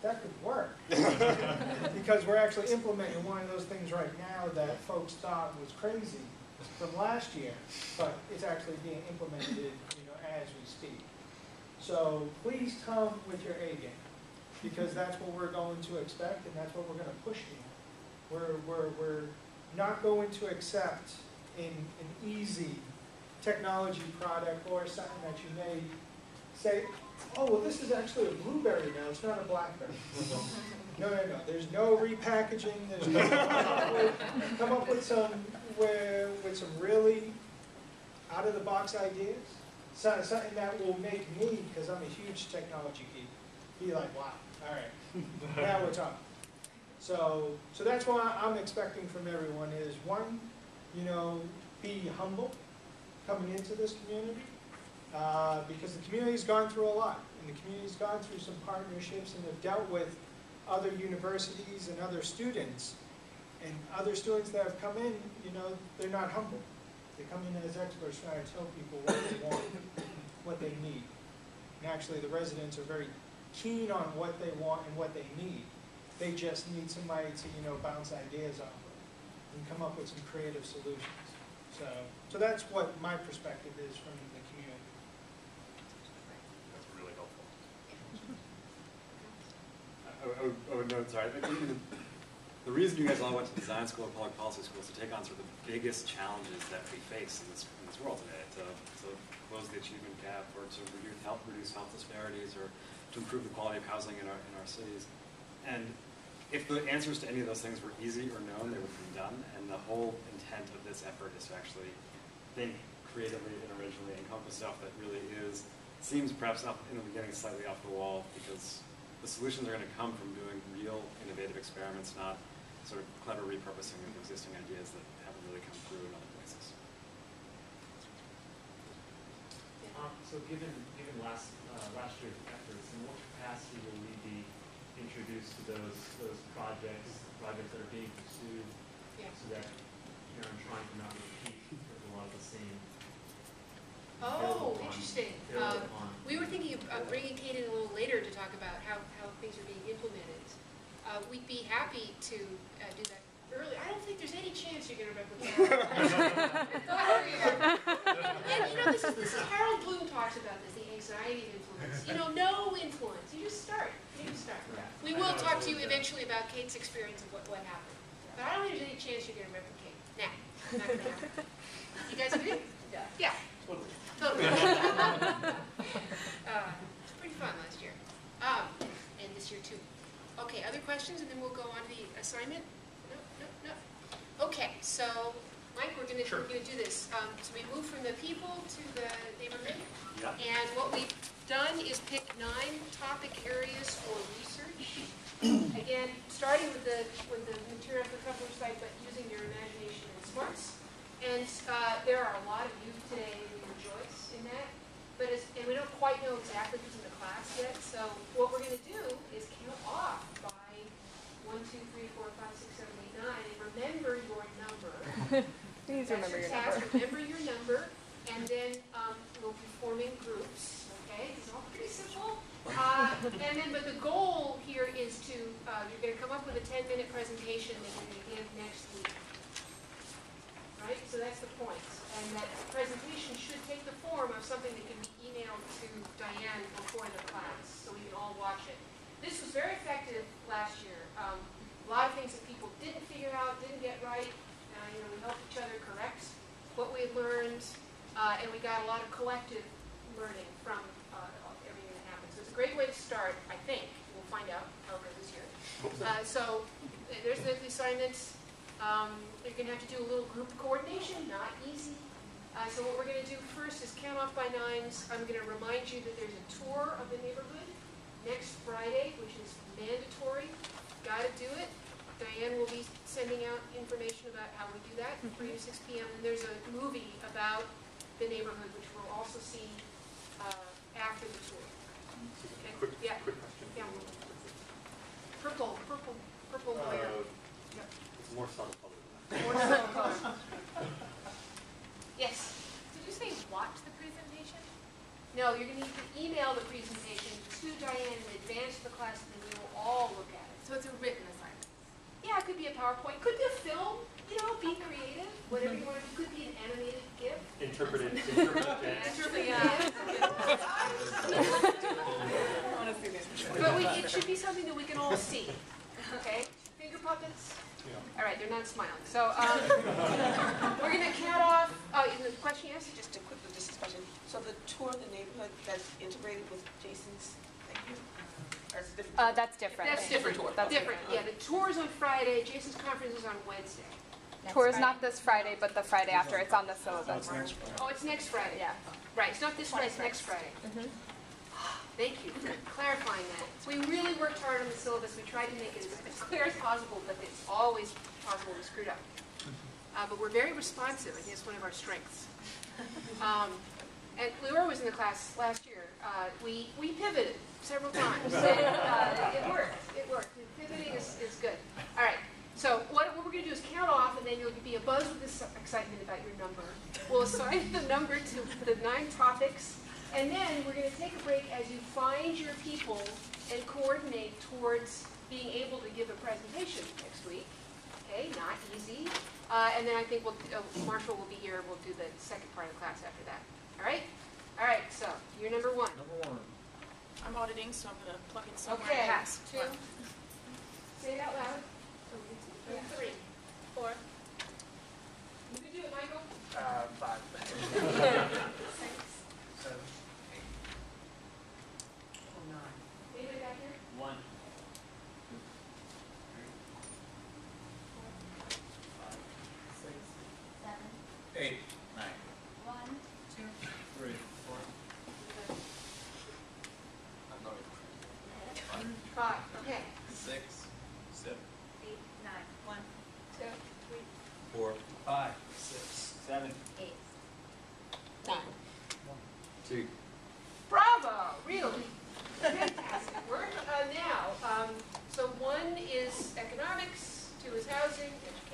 that could work. *laughs* Because we're actually implementing one of those things right now that folks thought was crazy from last year, but it's actually being implemented, you know, as we speak. So please come with your A game, because that's what we're going to expect, and that's what we're gonna push you. We're, we're, we're not going to accept an, an easy technology product or something that you may say, oh, well, this is actually a blueberry now, it's not a blackberry. No, no, no, there's no repackaging, there's no, come up with, some, with, some really out-of-the-box ideas. So- Something that will make me, because I'm a huge technology geek, be like, wow, all right, now we're talking. So, so that's what I'm expecting from everyone is, one, you know, be humble coming into this community, uh, because the community's gone through a lot, and the community's gone through some partnerships and have dealt with other universities and other students. And other students that have come in, you know, they're not humble. They come in as experts trying to tell people what they want, what they need. And actually, the residents are very keen on what they want and what they need. They just need somebody to, you know, bounce ideas off of and come up with some creative solutions. So, so that's what my perspective is from the community. That's really helpful. I I would, I would note, sorry, I think in the- the reason you guys all went to design school or public policy school is to take on sort of the biggest challenges that we face in this, in this world today, to, to close the achievement gap, or to reduce health, reduce health disparities, or to improve the quality of housing in our, in our cities. And if the answers to any of those things were easy or known, they would have been done, and the whole intent of this effort is to actually think creatively and originally and with stuff that really is, seems perhaps up in the beginning slightly off the wall, because the solutions are going to come from doing real innovative experiments, not sort of clever repurposing of existing ideas that haven't really come through in other places. Um, so given, given last, uh, last year's efforts, in what capacity will we be introduced to those, those projects, projects that are being pursued? Yeah. So that, you know, I'm trying to not repeat a lot of the same. Oh, build interesting. build Uh. We were thinking of uh, bringing Kate in a little later to talk about how, how things are being implemented. Uh, We'd be happy to uh, do that early. I don't think there's any chance you're gonna replicate. *laughs* *laughs* And you know, this is, this is, Harold Bloom talks about this, the anxiety influence. You know, no influence, you just start, you just start. We will talk to you eventually about Kate's experience of what, what happened. But I don't think there's any chance you're gonna replicate. Nah, not gonna happen. You guys agree? Yeah. Yeah. Totally. Totally. *laughs* *laughs* Uh, It's pretty fun last year. Um, And this year too. Okay, other questions, and then we'll go on to the assignment? No, no, no. Okay, so, Mike, we're gonna, we're gonna do this. Um, So we move from the people to the neighborhood. Yeah. And what we've done is pick nine topic areas for research. *clears throat* Again, starting with the, with the material for cover site, but using your imagination and smarts. And uh, there are a lot of you today, who rejoice in that. But it's, and we don't quite know exactly who's in the class yet, so what we're gonna do is count off by one, two, three, four, five, six, seven, eight, nine, and remember your number. *laughs* Please That's remember your task. number. Remember *laughs* your number, and then um, we'll be forming groups, okay? It's all pretty simple. Uh, And then, but the goal here is to, uh, you're gonna come up with a ten-minute presentation that you're gonna give next week. Right, so that's the point. And that presentation should take the form of something that can be emailed to Diane before the class, so we can all watch it. This was very effective last year. Um, A lot of things that people didn't figure out, didn't get right, you know, we helped each other correct what we had learned, uh, and we got a lot of collective learning from uh, everything that happened. So it's a great way to start, I think. We'll find out goes this year. Uh, So there's the assignments. Um, You're going to have to do a little group coordination, not easy. Uh, So what we're going to do first is count off by nines. I'm going to remind you that there's a tour of the neighborhood next Friday, which is mandatory. Got to do it. Diane will be sending out information about how we do that, 3 to 6 p.m. And there's a movie about the neighborhood, which we'll also see uh, after the tour. Okay? Quick, Yeah. quick question. Yeah. Purple, purple, purple lawyer. Uh, Yep. It's more subtle color than that. *laughs* Yes. Did you say watch the presentation? No, you're gonna need to email the presentation to Diane in advance of the class, and then we will all look at it. So it's a written assignment. Yeah, it could be a PowerPoint, could be a film, you know, be creative, whatever you want, it could be an animated GIF. Interpreted, *laughs* interpreted dance. Interpret *laughs* But we, it should be something that we can all see, okay? Finger puppets? All right, they're not smiling. So, um, *laughs* we're gonna count off, oh, the question you asked? Just a quick logistics question. So the tour of the neighborhood that's integrated with Jason's, thing, or it's a different? Uh, that's different. That's different. tour. That's Different, yeah, the tour's on Friday, Jason's conference is on Wednesday. Tour is not this Friday, but the Friday after. It's on the syllabus. Oh, it's next Friday? Yeah. Right, it's not this Friday, it's next Friday. *sighs* Thank you for clarifying that. We really worked hard on the syllabus, we tried to make it as as clear as possible, but it's always possible to screw it up. Uh, But we're very responsive, I think it's one of our strengths. Um, And Leora was in the class last year. Uh, We, we pivoted several times, and uh, it worked, it worked. Pivoting is, is good. All right, so what, what we're gonna do is count off, and then you'll be abuzz with this excitement about your number. We'll assign the number to the nine topics, and then we're gonna take a break as you find your people and coordinate towards being able to give a presentation next week. Okay, not easy. Uh, and then I think we'll, uh, Marshall will be here, we'll do the second part of the class after that. All right? All right, so you're number one. Number one. I'm auditing, so I'm going to plug in somewhere. Okay, Pass. two. Say it out loud. Three. Four. You can do it, Michael. Uh, five. *laughs* *laughs*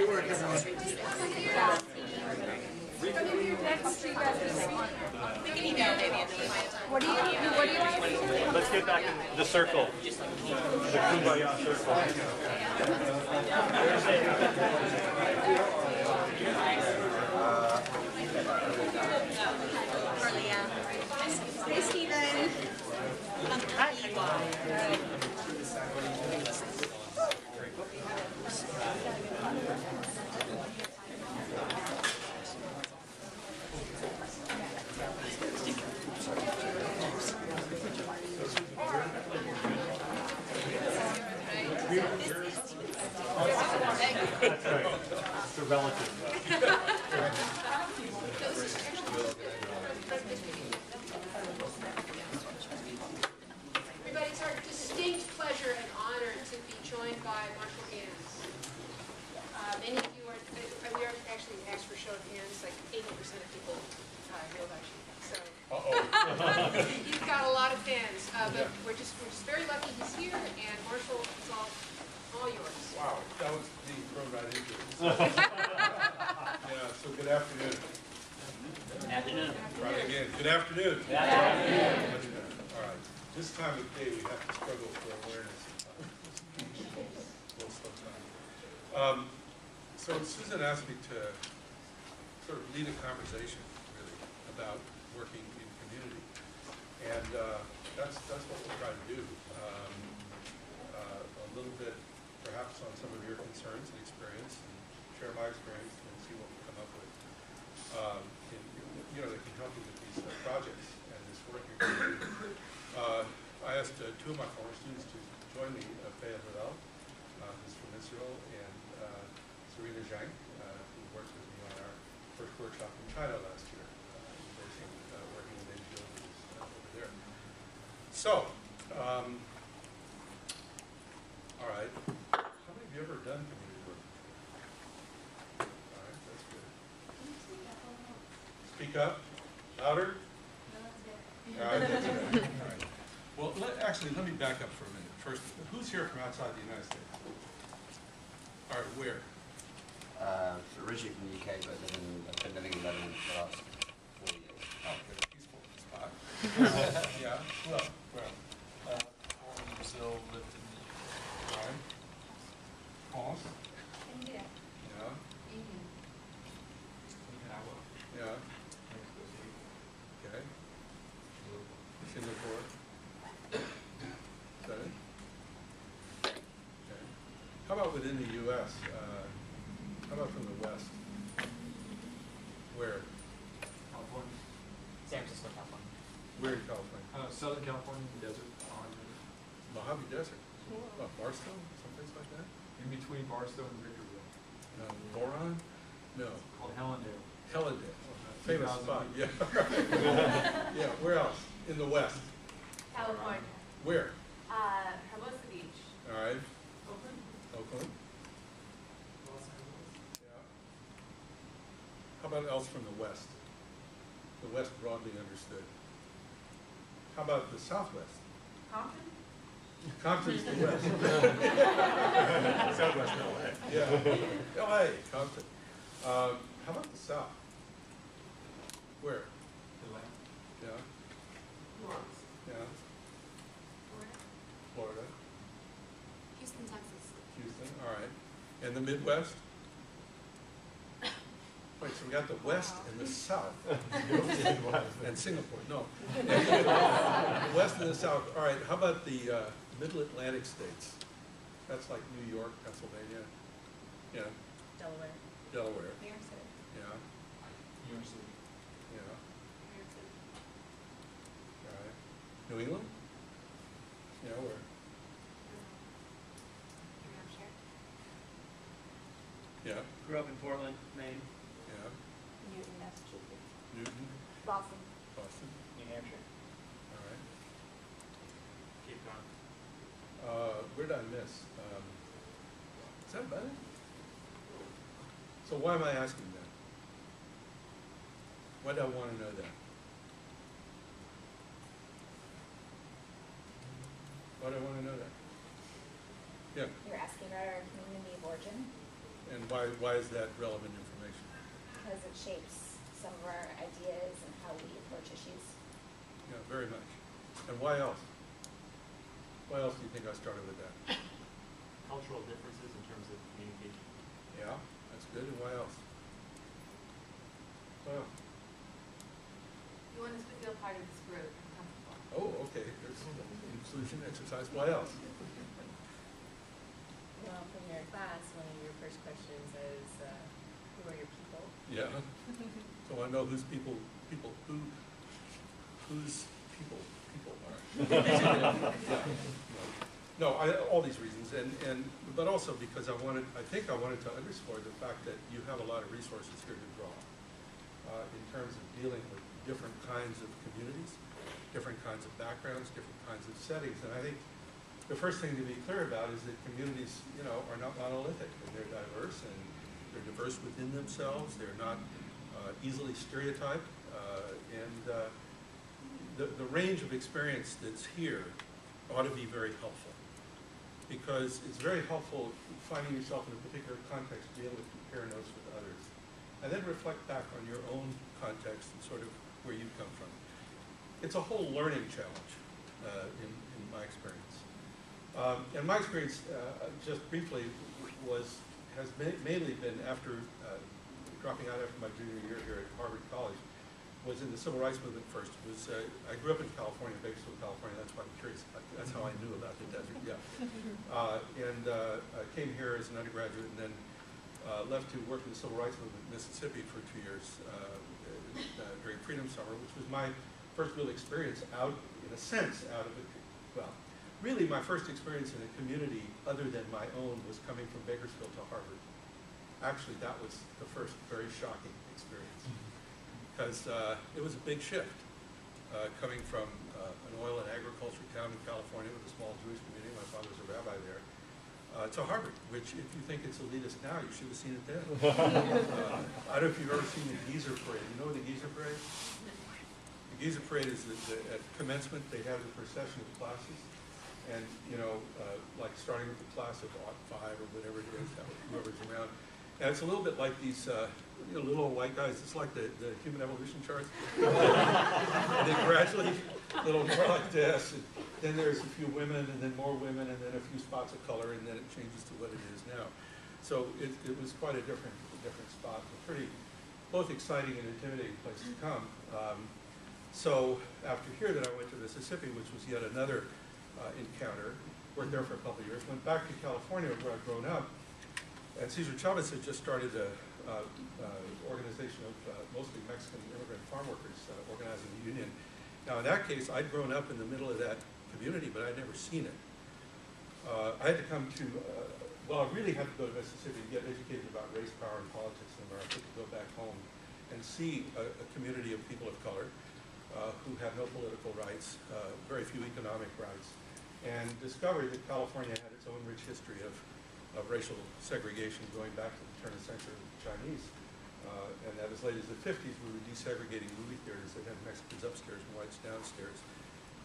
Great work, everyone. What do you, what do you want to do? Let's get back in the circle, the kumbaya circle. Hey, Steven. That's relative. Everybody, it's our distinct pleasure and honor to be joined by Marshall Ganz. Uh, Many of you are, uh, we are actually asked for show of hands, like eighty percent of people uh, know about you, so. *laughs* You've got a lot of fans, uh, but we're just, we're just very lucky he's here, and Marshall, it's all, all yours. Wow, that was being thrown right into *laughs* it. Yeah, so good afternoon. Afternoon. Try again. Good afternoon. Good afternoon. All right, this time of day, we have to struggle for awareness. Most of the time. Um, So Susan asked me to sort of lead a conversation, really, about working in community. And uh, that's, that's what we'll try to do. Um, uh, A little bit, perhaps on some of your concerns and experience, and share my experience and see what we come up with. Um, and, You know, that can help you with these uh, projects and this work you're doing. Uh, I asked uh, two of my former students to join me, uh, Faya Vidal, uh, who's from Israel, and uh, Serena Zhang, uh, who worked with me on our first workshop in China last year, uh, embracing, uh, working with NGO groups uh, over there. So, um, all right, how many of you ever done community work? All right, that's good. Speak up, louder. All right, that's good. All right. Well, let, actually, let me back up for a minute. First, who's here from outside the United States? All right, where? Uh, originally from the UK, but living, I've been living in Lebanon for the last four years. Oh, good, a peaceful spot. Yeah, well, well, Uh, born in Brazil, lived in the all right. France? India. Yeah, India. Okinawa, yeah, Mexico City, okay. Singapore. Singapore? Is that it? Okay. How about within the US? Uh, How about from the West? Where? California, San Francisco, California. Where in California? uh, Southern California, the desert, Oregon, Mojave Desert? What, Barstow, someplace like that? in between Barstow and Victorville, No, Boron? No, called Helendale. Helendale, famous spot, yeah. *laughs* Yeah, where else? In the West? California. Where? Uh, Hermosa Beach. All right, Oakland, Oakland? Los Angeles, Yeah. How from the West? The West broadly understood. How about the Southwest? Compton? Compton's the *laughs* west. *laughs* Southwest LA. Yeah, LA, Compton. Um, how about the south? Where? Yeah, yeah. Florida. Florida, Houston, Texas. Houston, all right. And the Midwest? Wait, so we got the west and the south. *laughs* And Singapore, no. The west and the south, all right, how about the uh, middle Atlantic states? That's like New York, Pennsylvania, yeah, Delaware. Delaware, New York City. yeah, New York City. yeah, New York City. all right. New England? Yeah, where? New Hampshire. Yeah, Grew up in Portland, Maine, yeah, Newton, Massachusetts. Newton, Boston. Boston, New Hampshire, all right. Cape Cod. Uh, where did I miss? Um, is that about it? So why am I asking that? Why do I want to know that? Why do I want to know that? Yeah, You're asking about our community of origin and why, why is that relevant information? Because it shapes some of our ideas and how we approach issues. Yeah, very much. And why else? Why else do you think I started with that? *laughs* Cultural differences in terms of communication. Yeah, that's good. And why else? Why else? You want us to feel part of this group and comfortable. Oh, okay, there's inclusion exercise. Why else? Well, from your class, one of your first questions is, uh, who are your people? Yeah. So I know whose people, people, who, whose people, people are. No, I, all these reasons, and, and, but also because I wanted, I think I wanted to underscore the fact that you have a lot of resources here to draw uh, in terms of dealing with different kinds of communities, different kinds of backgrounds, different kinds of settings, and I think the first thing to be clear about is that communities, you know, are not monolithic, and they're diverse, and they're diverse within themselves, they're not uh, easily stereotyped, uh, and uh, the, the range of experience that's here ought to be very helpful. Because it's very helpful finding yourself in a particular context, to be able to compare notes with others. And then reflect back on your own context and sort of where you've come from. It's a whole learning challenge uh, in, in my experience. Um, and my experience, uh, just briefly, was has ma- mainly been after uh, dropping out after my junior year here at Harvard College, was in the civil rights movement first. It was uh, I grew up in California, Bakersfield, California. That's why I'm curious. That's how I knew about the desert. Yeah, *laughs* uh, and uh, I came here as an undergraduate, and then uh, left to work in the civil rights movement in Mississippi for two years uh, uh, during Freedom Summer, which was my first real experience out, in a sense, out of the well, really my first experience in a community other than my own was coming from Bakersfield to Harvard. Actually, that was the first very shocking experience because uh, it was a big shift uh, coming from uh, an oil and agriculture town in California with a small Jewish community. My father was a rabbi there. Uh, to Harvard, which if you think it's elitist now, you should have seen it then. *laughs* uh, I don't know if you've ever seen the Geezer Parade. You know the Geezer Parade? The Geezer Parade is that the, at commencement they have the procession of classes, and you know, uh, like starting with the class of Ought five or whatever it is, whoever's around. And it's a little bit like these, uh, you know, little white guys. It's like the, the human evolution charts. *laughs* and then gradually, little more like this. And then there's a few women, and then more women, and then a few spots of color, and then it changes to what it is now. So it, it was quite a different, different spot. A pretty, both exciting and intimidating place to come. Um, so after here, then I went to Mississippi, which was yet another encounter. Worked there for a couple of years. Went back to California, where I'd grown up. And Cesar Chavez had just started an uh, uh, organization of uh, mostly Mexican immigrant farm workers uh, organizing a union. Now, in that case, I'd grown up in the middle of that community, but I'd never seen it. Uh, I had to come to, uh, well, I really had to go to Mississippi to get educated about race, power, and politics in America, to go back home and see a, a community of people of color uh, who have no political rights, uh, very few economic rights, and discover that California had its own rich history of, of racial segregation going back to the turn of the century Chinese. Uh, and that as late as the 50s, we were desegregating movie theaters that had Mexicans upstairs and whites downstairs.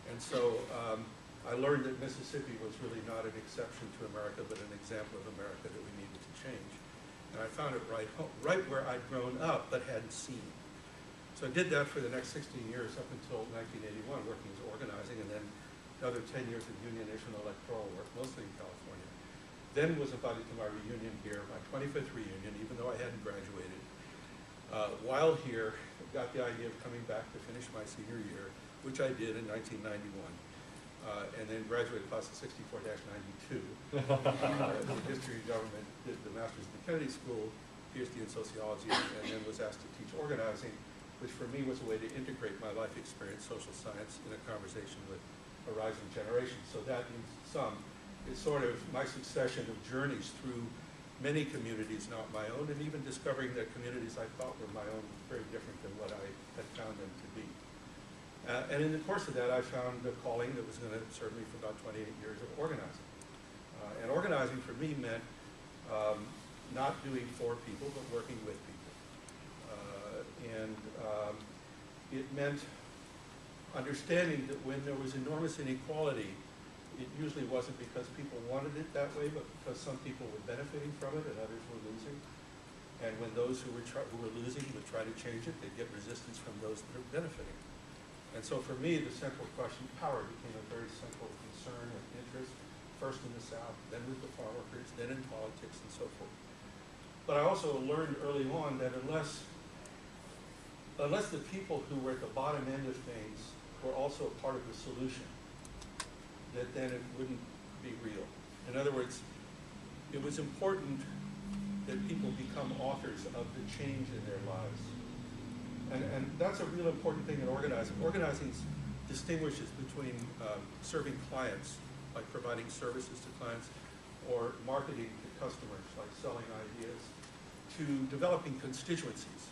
And so um, I learned that Mississippi was really not an exception to America, but an example of America that we needed to change. And I found it right, ho- right where I'd grown up but hadn't seen. So I did that for the next 16 years up until 1981, working as organizing, and then another 10 years of unionation and electoral work, mostly in California. Then was invited to my reunion here, my 25th reunion, even though I hadn't graduated. Uh, while here, got the idea of coming back to finish my senior year, which I did in 1991, uh, and then graduated class of 64-92. *laughs* uh, history of government, did the master's at the Kennedy School, PhD in sociology, and then was asked to teach organizing, which for me was a way to integrate my life experience, social science, in a conversation with a rising generation. So that in some. is sort of my succession of journeys through many communities, not my own, and even discovering that communities I thought were my own were very different than what I had found them to be. Uh, and in the course of that, I found a calling that was going to serve me for about 28 years of organizing. Uh, and organizing for me meant um, not doing for people, but working with people. Uh, and um, it meant understanding that when there was enormous inequality, it usually wasn't because people wanted it that way, but because some people were benefiting from it and others were losing. And when those who were, who were losing would try to change it, they'd get resistance from those that are benefiting. And so for me, the central question, power, became a very central concern and interest, first in the South, then with the farm workers, then in politics and so forth. But I also learned early on that unless, unless the people who were at the bottom end of things were also a part of the solution, that then it wouldn't be real. In other words, it was important that people become authors of the change in their lives. And, and that's a real important thing in organizing. Organizing distinguishes between um, serving clients, like providing services to clients, or marketing to customers, like selling ideas, to developing constituencies.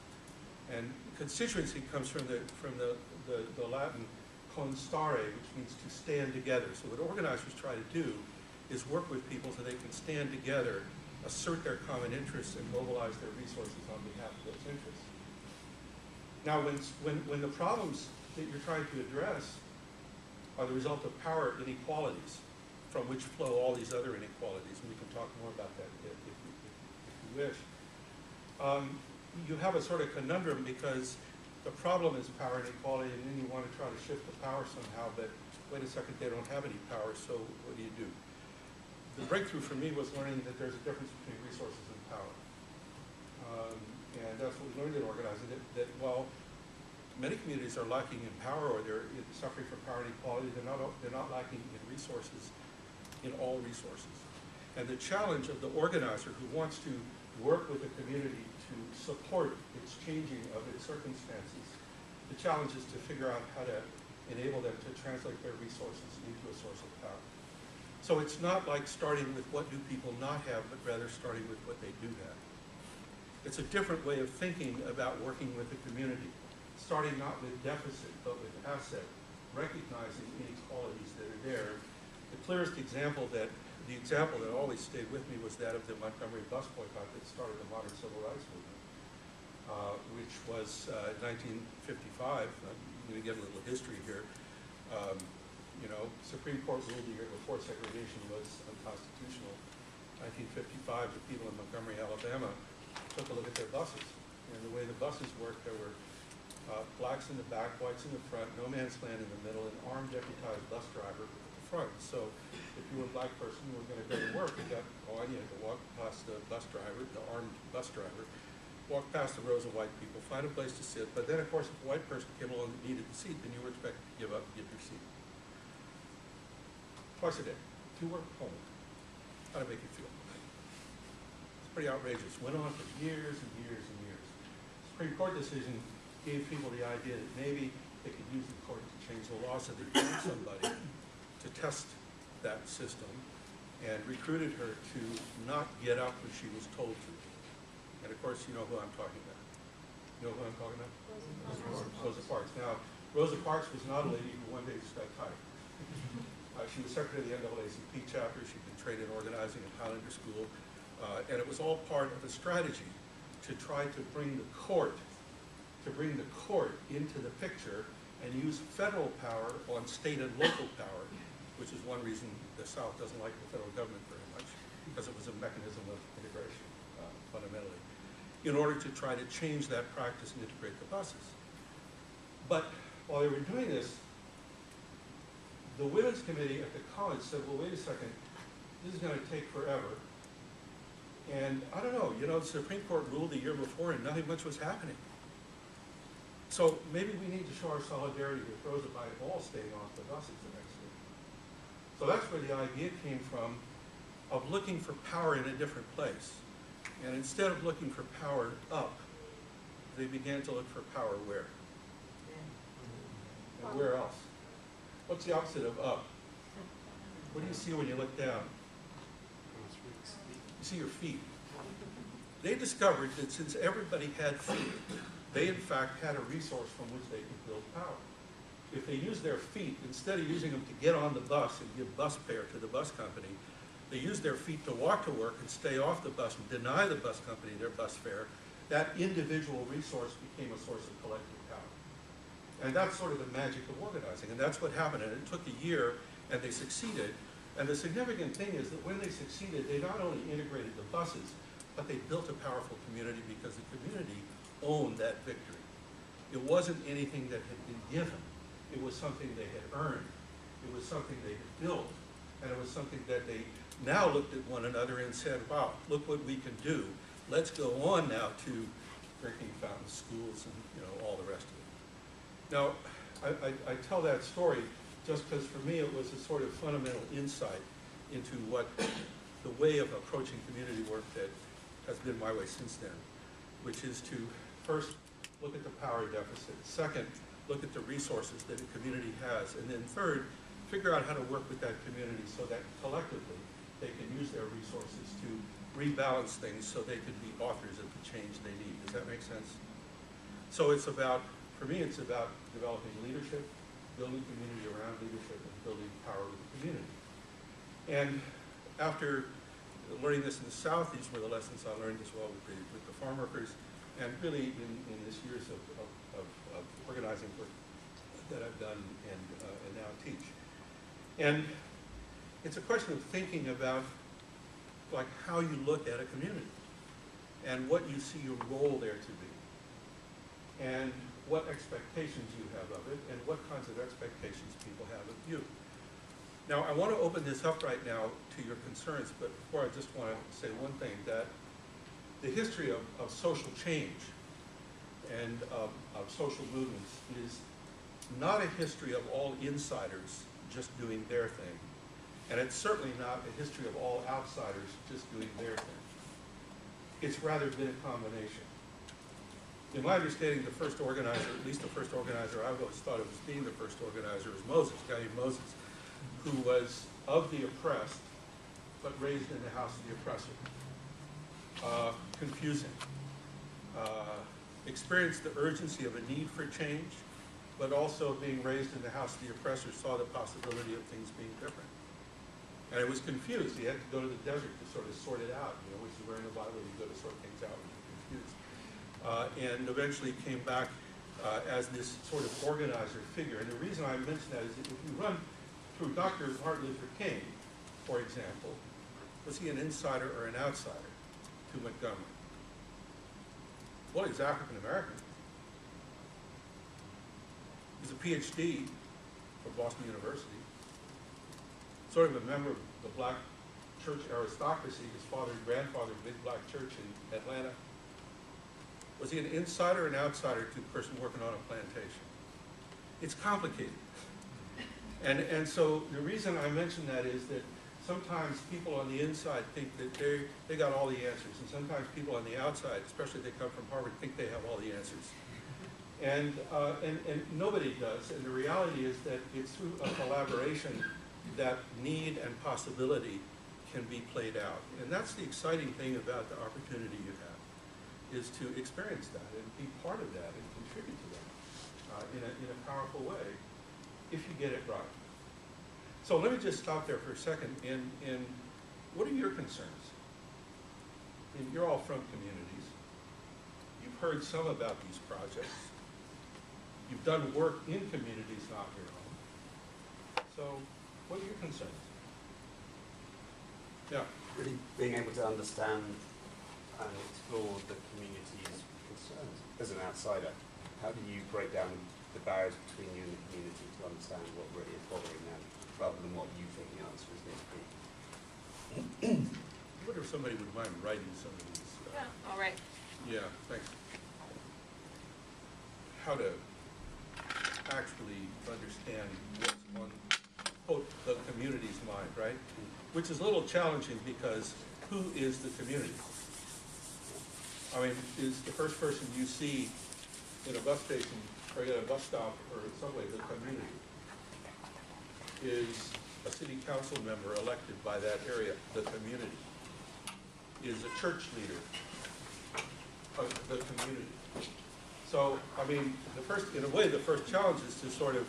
And constituency comes from the, from the, the, the Latin constare, which means to stand together. So what organizers try to do is work with people so they can stand together, assert their common interests, and mobilize their resources on behalf of those interests. Now, when, when, when the problems that you're trying to address are the result of power inequalities, from which flow all these other inequalities, and we can talk more about that if, if, if you wish, um, you have a sort of conundrum because the problem is power inequality, and then you want to try to shift the power somehow, but wait a second, they don't have any power, so what do you do? The breakthrough for me was learning that there's a difference between resources and power. Um, and that's what we learned in organizing, that, that while many communities are lacking in power or they're suffering from power inequality, they're not, they're not lacking in resources, in all resources. And the challenge of the organizer who wants to work with the community to support its changing of its circumstances, the challenge is to figure out how to enable them to translate their resources into a source of power. So it's not like starting with what do people not have, but rather starting with what they do have. It's a different way of thinking about working with the community, starting not with deficit, but with asset, recognizing inequalities that are there. The clearest example that, the example that always stayed with me was that of the Montgomery bus boycott that started the modern civil rights movement, uh, which was uh, 1955. I'm going to get a little history here. Um, you know, Supreme Court ruled the year before segregation was unconstitutional. 1955, the people in Montgomery, Alabama, took a look at their buses. And the way the buses worked, there were uh, blacks in the back, whites in the front, no man's land in the middle, an armed deputized bus driver front. So if you were a black person who were going to go to work, you got on, you had to walk past the bus driver, the armed bus driver, walk past the rows of white people, find a place to sit. But then, of course, if a white person came along that needed a seat, then you were expected to give up, give your seat. Twice a day, to work, home. How to make you feel. It's pretty outrageous. Went on for years and years and years. Supreme Court decision gave people the idea that maybe they could use the court to change the law, so they found somebody to test that system and recruited her to not get up when she was told to. And of course, you know who I'm talking about. You know who I'm talking about? Rosa Parks. Now, Rosa Parks was not a lady who one day just got tired. Uh, she was secretary of the NAACP chapter. She'd been trained in organizing at Highlander School. Uh, and it was all part of a strategy to try to bring the court, to bring the court into the picture and use federal power on state and local power which is one reason the South doesn't like the federal government very much, because it was a mechanism of integration uh, fundamentally, in order to try to change that practice and integrate the buses. But while they were doing this, the Women's Committee at the college said, well, wait a second, this is going to take forever. And I don't know, you know, the Supreme Court ruled the year before and nothing much was happening. So maybe we need to show our solidarity with Rosa by all staying off the buses. So that's where the idea came from of looking for power in a different place. And instead of looking for power up, they began to look for power where? And where else? What's the opposite of up? What do you see when you look down? You see your feet. They discovered that since everybody had feet, they in fact had a resource from which they could build power. If they use their feet, instead of using them to get on the bus and give bus fare to the bus company, they use their feet to walk to work and stay off the bus and deny the bus company their bus fare, that individual resource became a source of collective power. And that's sort of the magic of organizing, and that's what happened. And it took a year, and they succeeded. And the significant thing is that when they succeeded, they not only integrated the buses, but they built a powerful community because the community owned that victory. It wasn't anything that had been given. It was something they had earned. It was something they had built. And it was something that they now looked at one another and said, wow, look what we can do. Let's go on now to drinking fountains, schools, and you know all the rest of it. Now, I, I, I tell that story just because for me it was a sort of fundamental insight into what the way of approaching community work that has been my way since then, which is to first look at the power deficit, second, look at the resources that a community has, and then third, figure out how to work with that community so that collectively they can use their resources to rebalance things so they can be authors of the change they need. Does that make sense? So it's about, for me, it's about developing leadership, building community around leadership, and building power with the community. And after learning this in the South, these were the lessons I learned as well with the, with the farm workers, and really in, in this years of, of organizing work that I've done and, uh, and now teach. And it's a question of thinking about like how you look at a community and what you see your role there to be and what expectations you have of it and what kinds of expectations people have of you. Now, I want to open this up right now to your concerns, but before I just want to say one thing, that the history of, of social change and of, of social movements is not a history of all insiders just doing their thing. And it's certainly not a history of all outsiders just doing their thing. It's rather been a combination. In my understanding, the first organizer, at least the first organizer I've always thought of as being the first organizer, was Moses, a guy named Moses, who was of the oppressed, but raised in the house of the oppressor. Uh, confusing. Uh, experienced the urgency of a need for change, but also being raised in the house of the oppressor saw the possibility of things being different. And it was confused. He had to go to the desert to sort of sort it out, you know, which is where in the Bible you go to sort things out when you're confused. Uh, and eventually came back uh, as this sort of organizer figure. And the reason I mention that is that if you run through Dr. Martin Luther King, for example, was he an insider or an outsider to Montgomery? Well, he's African American. He's a PhD from Boston University, sort of a member of the black church aristocracy. His father and grandfather, big black church in Atlanta. Was he an insider or an outsider to a person working on a plantation? It's complicated. *laughs* And, and so the reason I mention that is that sometimes people on the inside think that they they got all the answers, and sometimes people on the outside, especially if they come from Harvard, think they have all the answers. And, uh, and, and nobody does, and the reality is that it's through a collaboration that need and possibility can be played out. And that's the exciting thing about the opportunity you have, is to experience that and be part of that and contribute to that uh, in, a, in a powerful way if you get it right. So let me just stop there for a second. And, and what are your concerns? You're all from communities. You've heard some about these projects. You've done work in communities, not your own. So What are your concerns? Yeah. Really being able to understand and explore the community's concerns as an outsider. How do you break down the barriers between you and the community to understand what really is bothering them, rather than what you think the answer is going to be? I wonder if somebody would mind writing some of these. uh, Yeah, all right. Yeah, thanks. How to actually understand what's on, quote, the community's mind, right? Which is a little challenging because who is the community? I mean, is the first person you see in a bus station or at a bus stop or somewhere the community? Is a city council member elected by that area the community? Is a church leader of the community. So, I mean, the first, in a way, the first challenge is to sort of,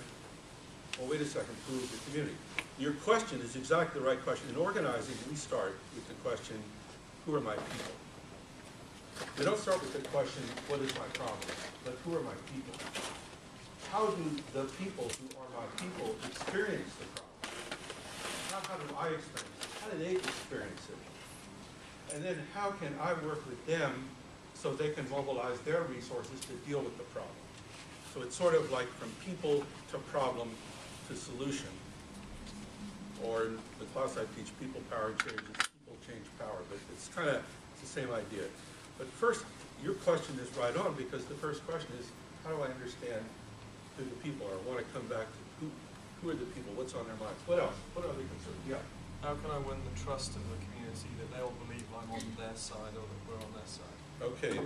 well, wait a second, who is the community? Your question is exactly the right question. In organizing, we start with the question, who are my people? We don't start with the question, what is my problem, but who are my people? How do the people who are my people experience the problem? How, how do I experience it? How do they experience it? And then how can I work with them so they can mobilize their resources to deal with the problem? So it's sort of like from people to problem to solution. Or in the class I teach, people power changes, people change power, but it's kind of the same idea. But first, your question is right on because the first question is, how do I understand who the people are? I want to come back to who, who are the people, what's on their minds? What else? What other concerns? Yeah. How can I win the trust of the community that they all believe I'm on their side or that we're on their side? Okay,